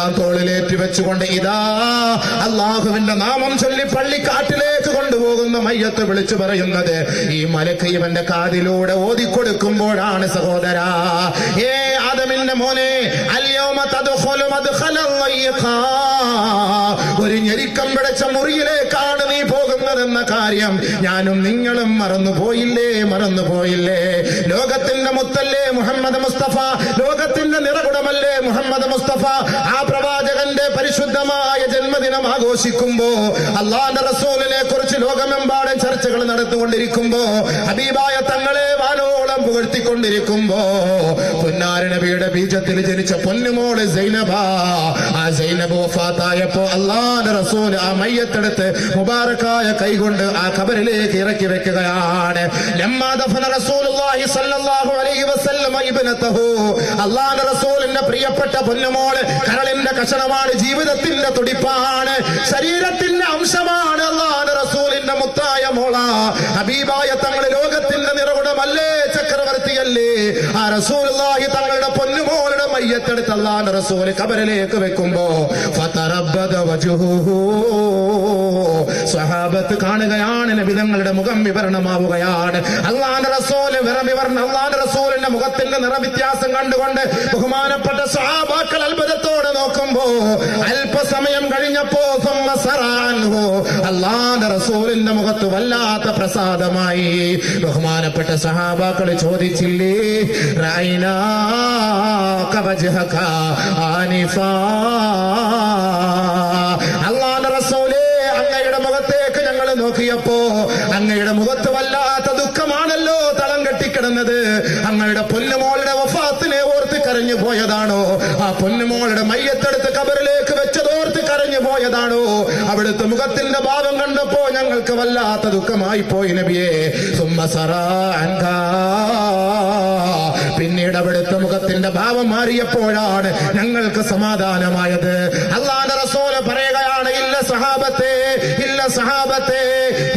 ജനങ്ങളെല്ലാം തോളിലേറ്റി വെച്ചുകൊണ്ട് ഇതാ അള്ളാഹുവിന്റെ നാമം ചൊല്ലി പള്ളിക്കാട്ടിലേക്ക് കൊണ്ടുപോകുന്ന മയ്യത്ത് വിളിച്ചു പറയുന്നത്. ഈ മലക്ക് ഇവന്റെ കാതിലൂടെ ഓതിക്കൊടുക്കുമ്പോഴാണ് സഹോദര. ഏ ആദമിന്റെ മോനെ. ഒരു ഞെരുക്കം പിടച്ച മുറിയിലേക്കാണ് നീ പോകുന്നതെന്ന കാര്യം ഞാനും നിങ്ങളും മറന്നുപോയില്ലേ മറന്നുപോയില്ലേ? ലോകത്തിന്റെ മുത്തല്ലേ മുഹമ്മദ് മുസ്തഫ? ലോകത്തിന്റെ നിറകുടമല്ലേ മുഹമ്മദ് മുസ്തഫ? ആ പ്രവാചകന്റെ പരിശുദ്ധമായ ജന്മദിനം ആഘോഷിക്കുമ്പോ അള്ളാന്റെ റസൂലിനെ കുറിച്ച് ലോകമെമ്പാടും ചർച്ചകൾ നടത്തുകൊണ്ടിരിക്കുമ്പോ ഹബീബായ തങ്ങളെ വാനോളം പുകഴ്ത്തിക്കൊണ്ടിരിക്കുമ്പോ പൊന്നാരനബിയുടെ ബീജത്തിൽ ജനിച്ച പൊന്നുമോൾ സൈനബ. ആ സൈനബ് വഫാത്തായപ്പോ അള്ളാന്റെ റസൂൽ ആ മയ്യത്തെടുത്ത് മുബാറക്കായ കൈകൊണ്ട് ആ കബറിലേക്ക് ഇറക്കി വെക്കുകയാണ്. റസൂലിന്റെ പ്രിയപ്പെട്ട പൊന്നുമോൾ കരളിന്റെ കഷണമാണ് ജീവിതത്തിന്റെ തുടിപ്പാണ് ശരീരത്തിന്റെ അംശമാണ് അള്ളാന്റെ റസൂലിന്റെ മുത്തായ മോള. ഹബീബായ തങ്ങൾ ലോകത്തിന്റെ നിറകുടമല്ലേ ചക്രവർത്തിയല്ലേ? ആ റസൂലുള്ളാഹി തങ്ങളുടെ പൊന്നുമോളുടെ മയ്യത്തെടുത്ത് അള്ളാന്റെ റസൂൽ കബറിലേക്ക് വെക്കുമ്പോ സഹാബത്ത് സ്വഹാബത്ത് കാണുകയാണ് നബിതങ്ങളുടെ മുഖം വിവരണമാവുകയാണ് അള്ളാന്റെ റസൂൽ വിറം വിവരണം അള്ളാന്റെ റസൂലിന്റെ മുഖത്തിന്റെ നിറവ്യത്യാസം കണ്ടുകൊണ്ട് ബഹുമാനപ്പെട്ട സ്വഹാബാക്കൾ അത്ഭുതത്തോടെ നോക്കുമ്പോ അല്പസമയം കഴിഞ്ഞപ്പോ. അള്ളാന്റെ റസൂലിന്റെ മുഖത്ത് വല്ലാത്ത പ്രസാദമായി ബഹുമാനപ്പെട്ട സഹാബാക്കൾ ചോദിച്ചില്ലേ റൈന കവജഹക ആനിഫാ അള്ളാന്റെ റസൂലേ അങ്ങയുടെ മുഖത്തേക്ക് ഞങ്ങൾ നോക്കിയപ്പോ അങ്ങയുടെ മുഖത്ത് വല്ലാത്ത ദുഃഖമാണല്ലോ തളം കെട്ടിക്കിടന്നത്. അങ്ങയുടെ പൊന്നുമോളുടെ വഫാത്തിനെ ഓർത്ത് കരഞ്ഞു പോയതാണോ ആ പൊന്നുമോളുടെ മയ്യത്തെടുത്ത് കബറിലേക്ക് കരഞ്ഞു പോയതാണോ? അവിടുത്തെ മുഖത്തിന്റെ ഭാവം കണ്ടപ്പോ ഞങ്ങൾക്ക് വല്ലാത്ത ദുഃഖമായി പോയി നബിയെ. പിന്നീട് അവിടുത്തെ മുഖത്തിന്റെ ഭാവം മാറിയപ്പോഴാണ് ഞങ്ങൾക്ക് സമാധാനമായത്. അള്ളാന്റെ റസോല പറയുകയാണ് ഇല്ല സഹാബത്തെ ഇല്ല സഹാബത്തെ.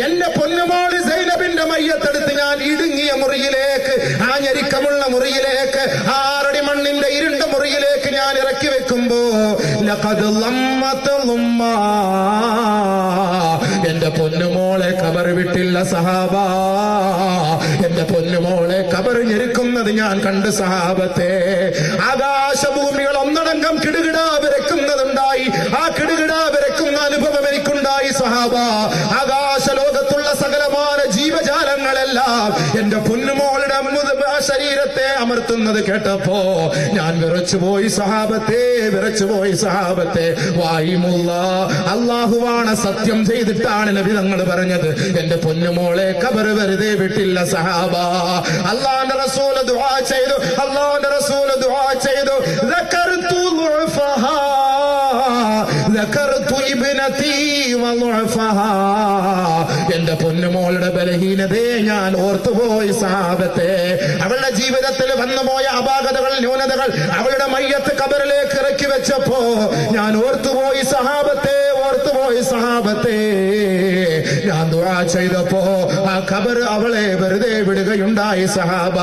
എന്റെ പൊന്നുമോൾ സൈനബിന്റെ മയ്യത്തെടുത്ത് ഞാൻ ഇടുങ്ങിയ മുറിയിലേക്ക് ആ ഞെരുക്കമുള്ള മുറിയിലേക്ക് ആറടി മണ്ണിന്റെ ഇരുണ്ട മുറിയിലേക്ക് ഞാൻ ഇറക്കി വെക്കുമ്പോ. എന്റെ പൊന്നുമോളെ കബർ വിട്ടില്ല സഹാബ. എന്റെ പൊന്നുമോളെ കബർ ഞെരുക്കുന്നത് ഞാൻ കണ്ട് സഹാബത്തെ. ആകാശഭൂമികൾ ഒന്നടങ്കം കിടുകിടാ വിരക്കുന്നതുണ്ടായി. ആ കിടുകിടാ വിരക്കുന്ന അനുഭവം എനിക്കുണ്ടായി സഹാബ. ആകാശ സകലമായ ജീവജാലങ്ങളെല്ലാം എന്റെ പൊന്നുമോളുടെ മുത- ആ ശരീരത്തെ അമർത്തുന്നത് കേട്ടപ്പോ ഞാൻ വിറച്ചുപോയി സഹാബത്തെ വിറച്ചുപോയി സഹാബത്തെ വായിമുള്ള അള്ളാഹുവാണ് സത്യം ചെയ്തിട്ടാണ് നബി തങ്ങൾ പറഞ്ഞത് എന്റെ പൊന്നുമോളെ കബർ വെറുതെ വിട്ടില്ല സഹാബ അള്ളാന്റെ റസൂല് ദുആ ചെയ്തു അള്ളാന്റെ റസൂല് ദുആ ചെയ്തു ذكرت وضعفها ذكرت ابنتي وضعفها എന്റെ പൊന്നുമോളുടെ ബലഹീനതയെ ഞാൻ ഓർത്തുപോയി സാപത്തെ അവളുടെ ജീവിതത്തിൽ വന്നുപോയ അപാകതകൾ ന്യൂനതകൾ അവളുടെ മയ്യത്ത് കബറിലേക്ക് ഇറക്കി വെച്ചപ്പോ ഞാൻ ഓർത്തുപോയി സഹാബത്തെ ഓർത്തുപോയി സഹാബത്തെ. ഞാൻ ദുആ ചെയ്തപ്പോ ആ ഖബർ അവളെ വെറുതെ വിടുകയുണ്ടായി സഹാബ.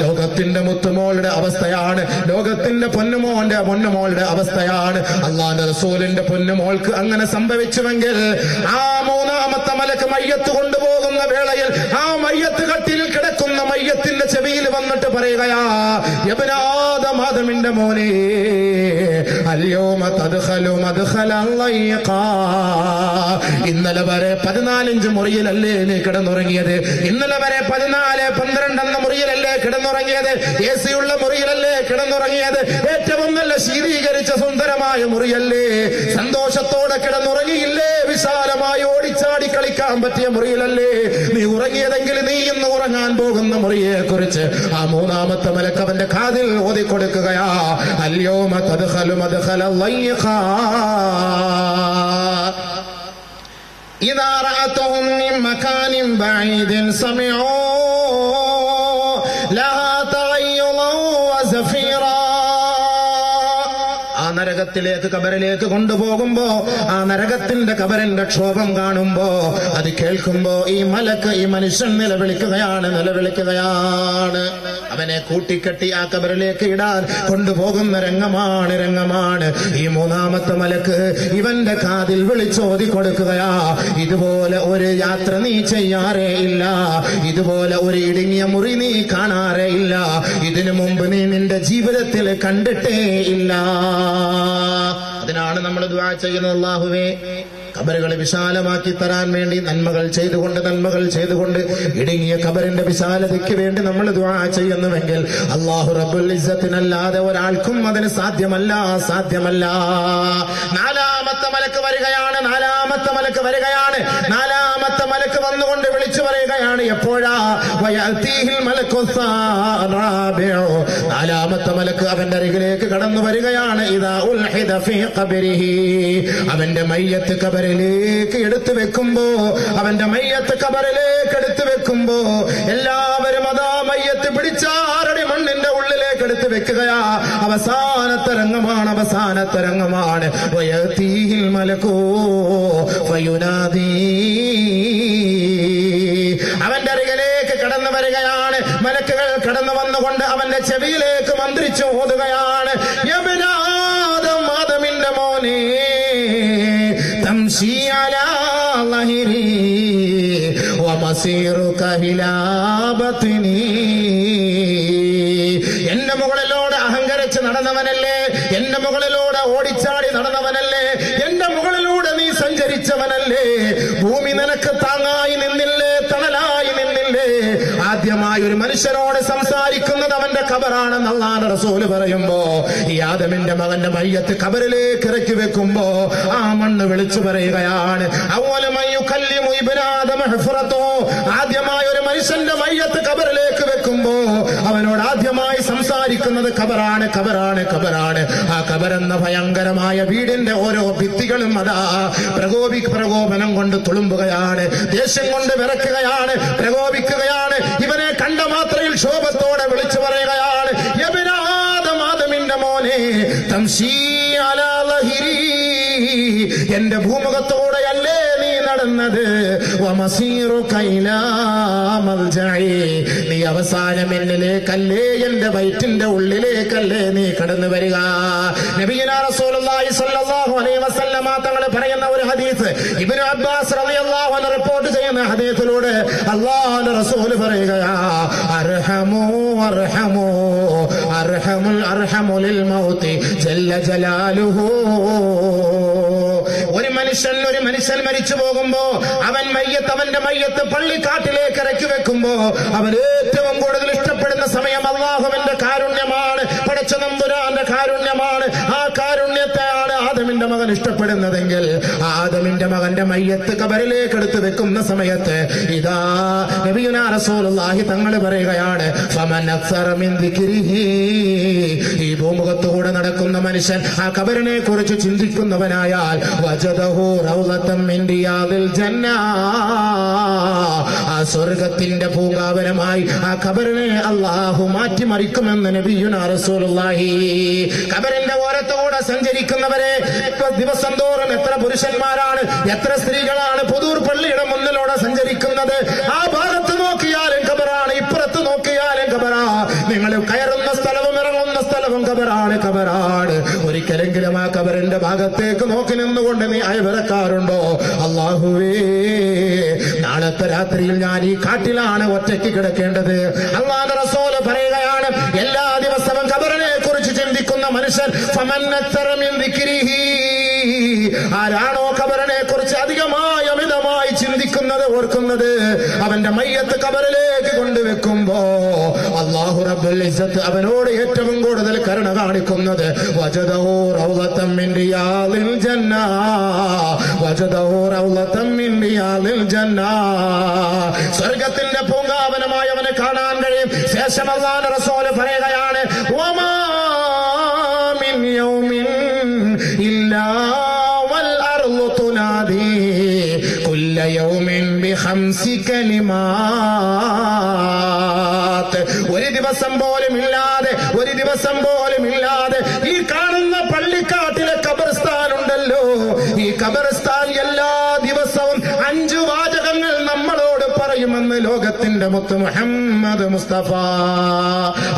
ലോകത്തിന്റെ മുത്തുമോളുടെ അവസ്ഥയാണ് ലോകത്തിന്റെ പൊന്നുമോന്റെ പൊന്നുമോളുടെ അവസ്ഥയാണ്. അള്ളാന്റെ റസൂലിന്റെ പൊന്നുമോൾക്ക് അങ്ങനെ സംഭവിച്ചുവെങ്കിൽ ആ മൂന്നാമത്തെ മലക്ക് മയ്യത്ത് കൊണ്ടുപോകുന്ന വേളയിൽ ആ മയ്യത്ത് കട്ടിൽ കിടക്കുന്ന മയ്യത്തിന്റെ ചെവിയിൽ വന്നിട്ട് പറയുകയാ മോനെ അല്ലയോ മതഹലോ. ഇന്നലെ വരെ പതിനാലഞ്ച് മുറിയിലല്ലേ നീ കിടന്നുറങ്ങിയത്? ഇന്നലെ വരെ പതിനാല് പന്ത്രണ്ട് എന്ന മുറിയിലല്ലേ കിടന്നുറങ്ങിയത്? എ സിയുള്ള മുറിയിലല്ലേ കിടന്നുറങ്ങിയത്? ഏറ്റവും നല്ല ശീതീകരിച്ച സുന്ദരമായ മുറിയല്ലേ? സന്തോഷത്തോടെ കിടന്നുറങ്ങിയില്ലേ? വിശാലമായി ഓടിച്ചാടി കളിക്കാൻ പറ്റിയ മുറിയിലല്ലേ? നീ ഉറങ്ങിയതെങ്കിൽ നീ ഇന്ന് ഉറങ്ങാൻ പോകുന്ന മുറിയെ കുറിച്ച് ആ മൂന്നാമത്തെ മലക്ക് അവന്റെ കാതിൽ ഓതിക്കൊടുക്കുകയാ. അല്ലയോ തദ്ഖലു മദ്ഖല നരകത്തിലേക്ക് കബറിലേക്ക് കൊണ്ടുപോകുമ്പോ ആ നരകത്തിന്റെ കബറിന്റെ ക്ഷോഭം കാണുമ്പോ അത് കേൾക്കുമ്പോ ഈ മലക്ക് ഈ മനുഷ്യൻ നിലവിളിക്കുകയാണ് നിലവിളിക്കുകയാണ്. അവനെ കൂട്ടിക്കെട്ടി ആ കബറിലേക്ക് ഇടാൻ കൊണ്ടുപോകുന്ന രംഗമാണ് രംഗമാണ്. ഈ മൂന്നാമത്തെ മലക്ക് ഇവന്റെ കാതിൽ വിളിച്ചോതി കൊടുക്കുകയാ. ഇതുപോലെ ഒരു യാത്ര നീ ചെയ്യാറേ ഇല്ല. ഇതുപോലെ ഒരു ഇടുങ്ങിയ മുറി നീ കാണാറേ ഇല്ല. ഇതിനു മുമ്പ് നീ നിന്റെ ജീവിതത്തിൽ കണ്ടിട്ടേ ഇല്ല. അതിനാണ് നമ്മൾ ദ്വാ ചെയ്യുന്നത് അള്ളാഹുവേ കബറുകളെ വിശാലമാക്കി തരാൻ വേണ്ടി നന്മകൾ ചെയ്തുകൊണ്ട് നന്മകൾ ചെയ്തുകൊണ്ട് ഇടുങ്ങിയ കബറിന്റെ വിശാലതയ്ക്ക് വേണ്ടി നമ്മൾ ചെയ്യുന്നുവെങ്കിൽ അള്ളാഹു റബ്ബുൽ ഇസ്സത്തിനല്ലാതെ ഒരാൾക്കും അതിന് സാധ്യമല്ല സാധ്യമല്ല. നാലാമത്തെ മലക്ക് വരികയാണ് നാലാമത്തെ മലക്ക് വരികയാണ് നാലാമത്തെ മലക്ക് വന്നുകൊണ്ട് വിളിച്ചു പറയുകയാണ് എപ്പോഴാ? നാലാമത്തെ മലക്ക് അവന്റെ അരികിലേക്ക് കടന്നു വരികയാണ് ഇതാ ഖബരിഹി. അവന്റെ മയ്യത്ത് കബറിലേക്ക് എടുത്തു വെക്കുമ്പോ അവന്റെ മയ്യത്ത് കബറിലേക്ക് എടുത്തു വെക്കുമ്പോ എല്ലാവരും അതാ മയ്യത്ത് പിടിച്ചാറടി മണ്ണിന്റെ ഉള്ളിലേക്ക് എടുത്തു വെക്കുകയാ. അവസാനത്തെ രംഗമാണ് അവസാനത്തെ രംഗമാണ്. മലക്കോ വയുനാദീ അവന്റെ അരികിലേക്ക് കടന്നു വരികയാണ്. മലക്കുകൾ കടന്നു വന്നുകൊണ്ട് അവന്റെ ചെവിയിലേക്ക് മന്ത്രിച്ചു ഓതുകയാണ്. യമിനാദം ആദമിന്റെ മോനെ തംശി على ظهري വമസീറുക ഇലാ بطني എന്റെ മുകളിലൂടെ അഹങ്കരിച്ച് നടന്നവനല്ലേ? എന്റെ മുകളിലൂടെ ഓടിച്ചാടി നടന്നവനല്ലേ? എന്റെ മുകളിലൂടെ നീ സഞ്ചരിച്ചവനല്ലേ? ഭൂമി നിനക്ക് താങ്ങായി ആദ്യമായി ഒരു മനുഷ്യനോട് സംസാരിക്കുന്നത് അവന്റെ അള്ളാന്റെ റസൂൽ പറയുമ്പോ ഈ ആദമിന്റെ മകന്റെ മയ്യത്ത് ഖബറിലേക്ക് ഇറക്കി വെക്കുമ്പോ ആ മണ്ണ് വിളിച്ചു പറയുകയാണ് ആദ്യമായ ഒരു മനുഷ്യന്റെ മയ്യത്ത് ഖബറിലേക്ക് വെക്കുമ്പോ അവനോട് ആദ്യമായി സംസാരിക്കുന്നത് ഖബറാണ് ഖബറാണ് ഖബറാണ്. ആ ഖബറെന്ന ഭയങ്കരമായ വീടിന്റെ ഓരോ ഭിത്തികളും അതാ പ്രകോപി പ്രകോപനം കൊണ്ട് തുളുമ്പുകയാണ് ദേഷ്യം കൊണ്ട് വിറക്കുകയാണ് പ്രകോപിക്കുകയാണ്. കണ്ട മാത്രയിൽ ശോഭത്തോടെ വിളിച്ചു പറയുകയാണ് യബിനാദമാദമിന്റെ മോനെ തംശീ അലാ എന്റെ ഭൂമുഖത്തോടെയല്ലേ മൽജഇ. നീ അവസാനം എന്നിലേക്കല്ലേ എന്റെ വയറ്റിന്റെ ഉള്ളിലേക്കല്ലേ നീ കടന്നു വരിക. തങ്ങൾ പറയുന്ന ഒരു ഹദീസ്. ഇബ്നു അബ്ബാസ് റിപ്പോർട്ട് ചെയ്യുന്ന ഹദീസിലൂടെ അല്ലാഹുവിന്റെ റസൂൽ പറയുകയാ അർഹമു അർഹമു അർഹമുൽ അർഹമുൽ മൗതി ജല്ല ജലാലുഹു. ഒരു മനുഷ്യൻ ഒരു മനുഷ്യൻ മരിച്ചു പോകുമ്പോ അവൻ മയ്യത്ത് അവന്റെ മയ്യത്ത് പള്ളിക്കാട്ടിലേക്ക് ഇറക്കി വെക്കുമ്പോ അവൻ ഏറ്റവും കൂടുതൽ ഇഷ്ടപ്പെടുന്ന സമയം അള്ളാഹുവിന്റെ കാരുണ്യമാണ്. പടച്ച നമ്പുരാന്റെ കാരുണ്യമാണ്. ആ ആദമിന്റെ മകൻ ഇഷ്ടപ്പെടുന്നതെങ്കിൽ ആദമിന്റെ മകന്റെ മയ്യത്ത് കബറിലേക്ക് എടുത്ത് വെക്കുന്ന സമയത്ത് ഇതാ നബിയുനാ റസൂലുള്ളാഹി തങ്ങൾ പറയുകയാണ് ഈ ഭൂമുഖത്തുകൂടെ നടക്കുന്ന മനുഷ്യൻ ആ കബറിനെ കുറിച്ച് ചിന്തിക്കുന്നവനായാൽ ആ സ്വർഗത്തിന്റെ പൂങ്കാവനമായി ആ കബറിനെ അള്ളാഹു മാറ്റിമറിക്കുമെന്ന് നബിയുനാ റസൂലുള്ളാഹി. കബറിന്റെ ഓരത്തോടെ സഞ്ചരിക്കുന്നവരെ ഇപ്പൊ ദിവസം തോറും എത്ര പുരുഷന്മാരാണ് എത്ര സ്ത്രീകളാണ് പുതൂർ പള്ളിയുടെ മുന്നിലൂടെ സഞ്ചരിക്കുന്നത്. ആ ഭാഗത്ത് നോക്കിയാലും ഖബറാണ് ഇപ്പുറത്ത് നോക്കിയാലും കബറാ നിങ്ങൾ കയറുന്ന സ്ഥലവും ഇറങ്ങുന്ന സ്ഥലവും ഖബറാണ് ഖബറാണ്. ഒരിക്കലെങ്കിലും ആ കബറിന്റെ ഭാഗത്തേക്ക് നോക്കി നിന്നുകൊണ്ട് നീ അയവിറക്കാറുണ്ടോ? അള്ളാഹുവേ നാളത്തെ രാത്രിയിൽ ഞാൻ ഈ കാട്ടിലാണ് ഒറ്റയ്ക്ക് കിടക്കേണ്ടത്. അള്ളാഹ് റസൂൽ പറയുകയാണ് എല്ലാ ദിവസവും കബറിനെ കുറിച്ച് ചിന്തിക്കുന്ന മനുഷ്യൻ സമന്നത്തരം ദിക്രിഹി. ആരാണോ കബറിനെ കുറിച്ച് അധികമായി അമിതമായി ചിന്തിക്കുന്നത് ഓർക്കുന്നത് അവന്റെ മയ്യത്ത് കബറിലേക്ക് കൊണ്ടുവെക്കുമ്പോ അള്ളാഹു റബ്ബുൽ ഇസ്സത്ത് അവനോട് ഏറ്റവും കൂടുതൽ കരുണ കാണിക്കുന്നത് സ്വർഗത്തിന്റെ പൂങ്കാവനമായി അവനെ കാണാൻ കഴിയും. ശേഷം അള്ളാഹു റസൂൽ പറയുകയാണ് വമാ ബിഖംസി കലിമാത്ത് ഒരു ദിവസം പോലും ഇല്ലാതെ ഒരു ദിവസം പോലും ഇല്ലാതെ ഈ കാണുന്ന പള്ളിക്കാട്ടിലെ കബർസ്ഥാൻ ഉണ്ടല്ലോ. ഈ കബർസ്ഥാൻ എല്ലാ പറയുമെന്ന് ലോകത്തിന്റെ മുത്ത് മുഹമ്മദ് മുസ്തഫ.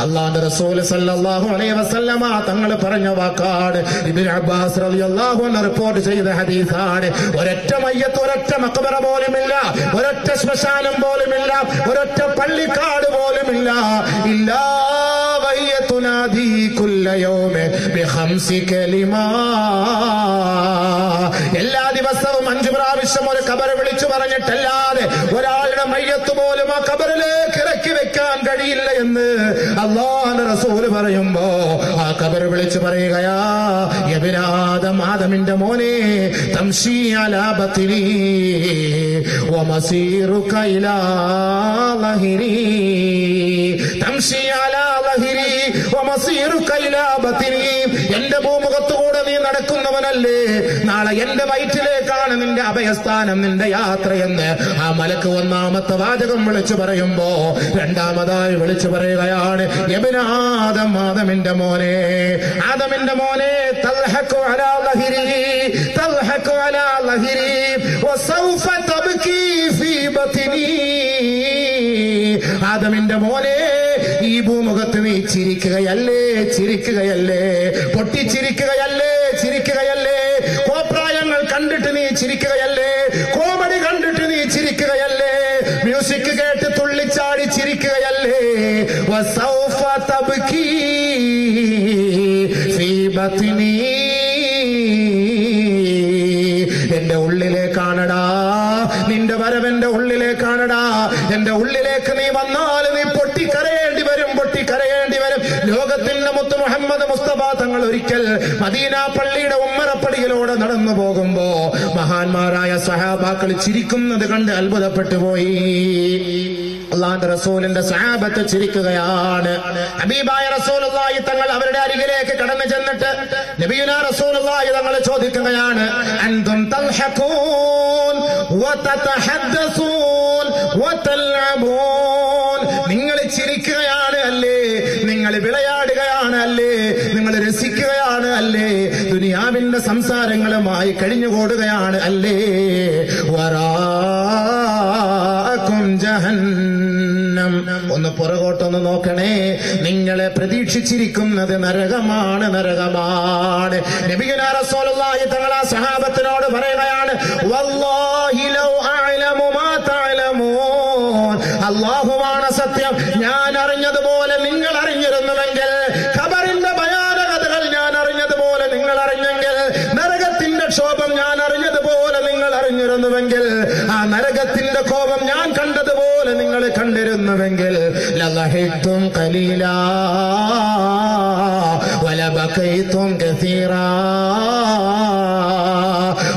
അള്ളാന്റെ റസൂൽ സല്ലല്ലാഹു അലൈഹി വസല്ലമ തങ്ങൾ പറഞ്ഞ വാക്കാട്. ഇബ്നു അബ്ബാസ് റളിയല്ലാഹു അൻഹു റിപ്പോർട്ട് ചെയ്ത ഹദീസാണ്. ഒരൊറ്റ മയ്യത്ത് ഒരൊറ്റ മക്ബറ പോലുമില്ല. ഒരൊറ്റ ശ്മശാനം പോലുമില്ല. ഒരൊറ്റ പള്ളിക്കാട് പോലുമില്ല. ഇല്ലാ കുല്ല യൗമ എല്ലാ ദിവസവും അഞ്ചു പ്രാവശ്യം ഒരു കബർ വിളിച്ചു പറഞ്ഞിട്ടല്ലാതെ ഒരാളുടെ മയ്യത്ത് പോലും ആ കബറിലേക്ക് ഇറക്കി വെക്കാൻ കഴിയില്ല എന്ന് അള്ളാന്റെ റസൂൽ പറയുമ്പോ ആ കബർ വിളിച്ചു പറയുകയാ മോനെ തംശി അലാപത്തിലി ഓ എന്റെ ഭൂമുഖത്തുകൂടെ നീ നടക്കുന്നവനല്ലേ നാളെ എന്റെ വയറ്റിലേക്കാണ് നിന്റെ അഭയസ്ഥാനം നിന്റെ യാത്രയെന്ന് ആ മലക്ക് ഒന്നാമത്തെ വാചകം വിളിച്ചു പറയുമ്പോ രണ്ടാമതായി വിളിച്ചു പറയുകയാണ് യബിനാദം ആദമിന്റെ മോനെ ആദമിന്റെ മോനെ അലാ ലഹിരി അലാ ലഹിരി വസൗഫ ഫീ ആദമിന്റെ മോനെ ഈ ഭൂമുഖത്ത് നീ ചിരിക്കുകയല്ലേ ചിരിക്കുകയല്ലേ പൊട്ടിച്ചിരിക്കുകയല്ലേ ചിരിക്കുകയല്ലേ കോപ്രായങ്ങൾ കണ്ടിട്ട് നീ ചിരിക്കുകയല്ലേ വസൗഫ تبكي في بطني. എന്റെ ഉള്ളിലേക്കാണടാ. നിന്റെ വരവെന്റെ ഉള്ളിലേക്കാണടാ. എന്റെ ഉള്ളിലേക്ക് നീ വന്നാൽ മുഹമ്മദ് മുസ്തഫ തങ്ങൾ ഒരിക്കൽ മദീന പള്ളിയുടെ ഉമ്മറപ്പടിയിലൂടെ നടന്നു പോകുമ്പോ മഹാന്മാരായ സഹാബാക്കൾ ചിരിക്കുന്നത് കണ്ട് അത്ഭുതപ്പെട്ടു പോയി. അള്ളാന്റെ റസൂലിന്റെ സഹാബത്ത് ചിരിക്കുകയാണ്. ഹബീബായ റസൂലുള്ളാഹി തങ്ങൾ അവരുടെ അരികിലേക്ക് കടന്നു ചെന്നിട്ട് നബിയുന റസൂലുള്ളാഹി തങ്ങൾ ചോദിക്കുകയാണ് അൻതും തൽഹഖൂൻ വതതഹദ്ദസൂൻ വതൽഅബൂൻ? ദുനിയാവിന്റെ സംസാരങ്ങളുമായി കഴിഞ്ഞുകൂടുകയാണ് അല്ലേ? വരാക്കും ജഹന്നം. ഒന്ന് പുറകോട്ടൊന്ന് നോക്കണേ. നിങ്ങളെ പ്രതീക്ഷിച്ചിരിക്കുന്നത് നരകമാണ് നരകമാണ്. നബിയുന റസൂലുള്ളാഹി തങ്ങൾ സഹാബത്തിനോട് പറയുകയാണ് അഅലമു മാ സത്യം. ഞാൻ അറിഞ്ഞതുപോലെ നിങ്ങൾ അറിഞ്ഞിരുന്നുവെങ്കിൽ അറിഞ്ഞതുപോലെ അറിഞ്ഞിരുന്നുവെങ്കിൽ ആ നരകത്തിന്റെ കോപം ഞാൻ കണ്ടതുപോലെ നിങ്ങൾ കണ്ടിരുന്നുവെങ്കിൽ ലഹിത്തും കലീല വലബക്കയിത്തും കസീറ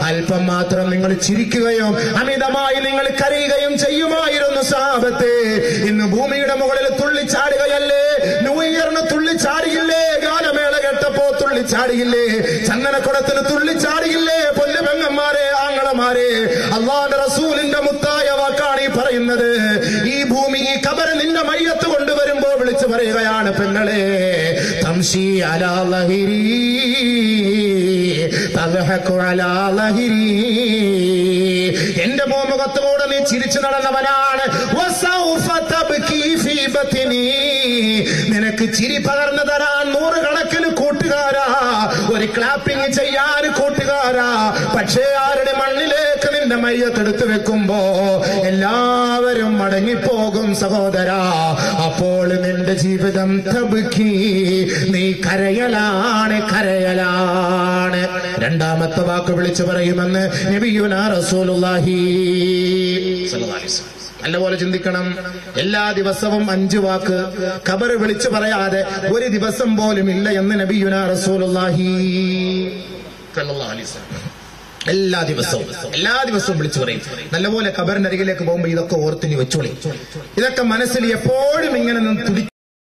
അല്പം മാത്രം നിങ്ങൾ ചിരിക്കുകയും അമിതമായി നിങ്ങൾ കരയുകയും ചെയ്യുമായിരുന്നു സാപത്തെ ഇന്ന് ഭൂമിയുടെ മുകളിൽ തുള്ളിച്ചാടുകയല്ലേ? ന്യൂ തുള്ളിച്ചാടിയില്ലേ? ഗാനമേള കേട്ടപ്പോ തുള്ളിച്ചാടിയില്ലേ? ചന്ദനക്കുടത്തിന് തുള്ളിച്ചാടിയില്ലേ? പൊന്നു ആങ്ങളമാരെ അള്ളാന്റെ റസൂലിന്റെ മുത്തായ വാക്കാണ് ഈ പറയുന്നത്. ഈ ഭൂമി ഈ കബറ് നിന്റെ മയ്യത്ത് കൊണ്ടുവരുമ്പോ വിളിച്ചു പറയുകയാണ് പെങ്ങളെ എന്റെ മോമുഖത്തോടെ നീ ചിരിച്ചു നടന്നവനാണ്. നിനക്ക് ചിരി പകർന്നു തരാൻ നൂറുകണക്കിന് കൂട്ടുകാരാ. ഒരു ക്ലാപ്പിംഗ് ചെയ്യാൻ കൂട്ടുകാരാ പക്ഷേ ആരുടെ മണ്ണിലേക്ക് നിന്റെ മയ്യത്തെടുത്ത് വെക്കുമ്പോ എല്ലാവരും മടങ്ങിപ്പോകും സഹോദരാ. അപ്പോൾ നിന്റെ ജീവിതം തബുക്കി. നീ കരയലാണ് കരയലാണ്. രണ്ടാമത്തെ വാക്ക് വിളിച്ചു പറയുമെന്ന് നബിയുന റസൂലുള്ളാഹി. നല്ലപോലെ ചിന്തിക്കണം. എല്ലാ ദിവസവും അഞ്ചു വാക്ക്. ഖബർ വിളിച്ചു പറയാതെ ഒരു ദിവസം പോലും ഇല്ല എന്ന് നബിയുന റസൂലുള്ളാഹി എല്ലാ ദിവസവും എല്ലാ ദിവസവും വിളിച്ചു പറയും. നല്ലപോലെ ഖബറിന്റെ അരികിലേക്ക് പോകുമ്പോ ഇതൊക്കെ ഓർത്തിനി വെച്ചോളി. ഇതൊക്കെ മനസ്സിൽ എപ്പോഴും ഇങ്ങനെ നിന്ന് തുടിച്ചു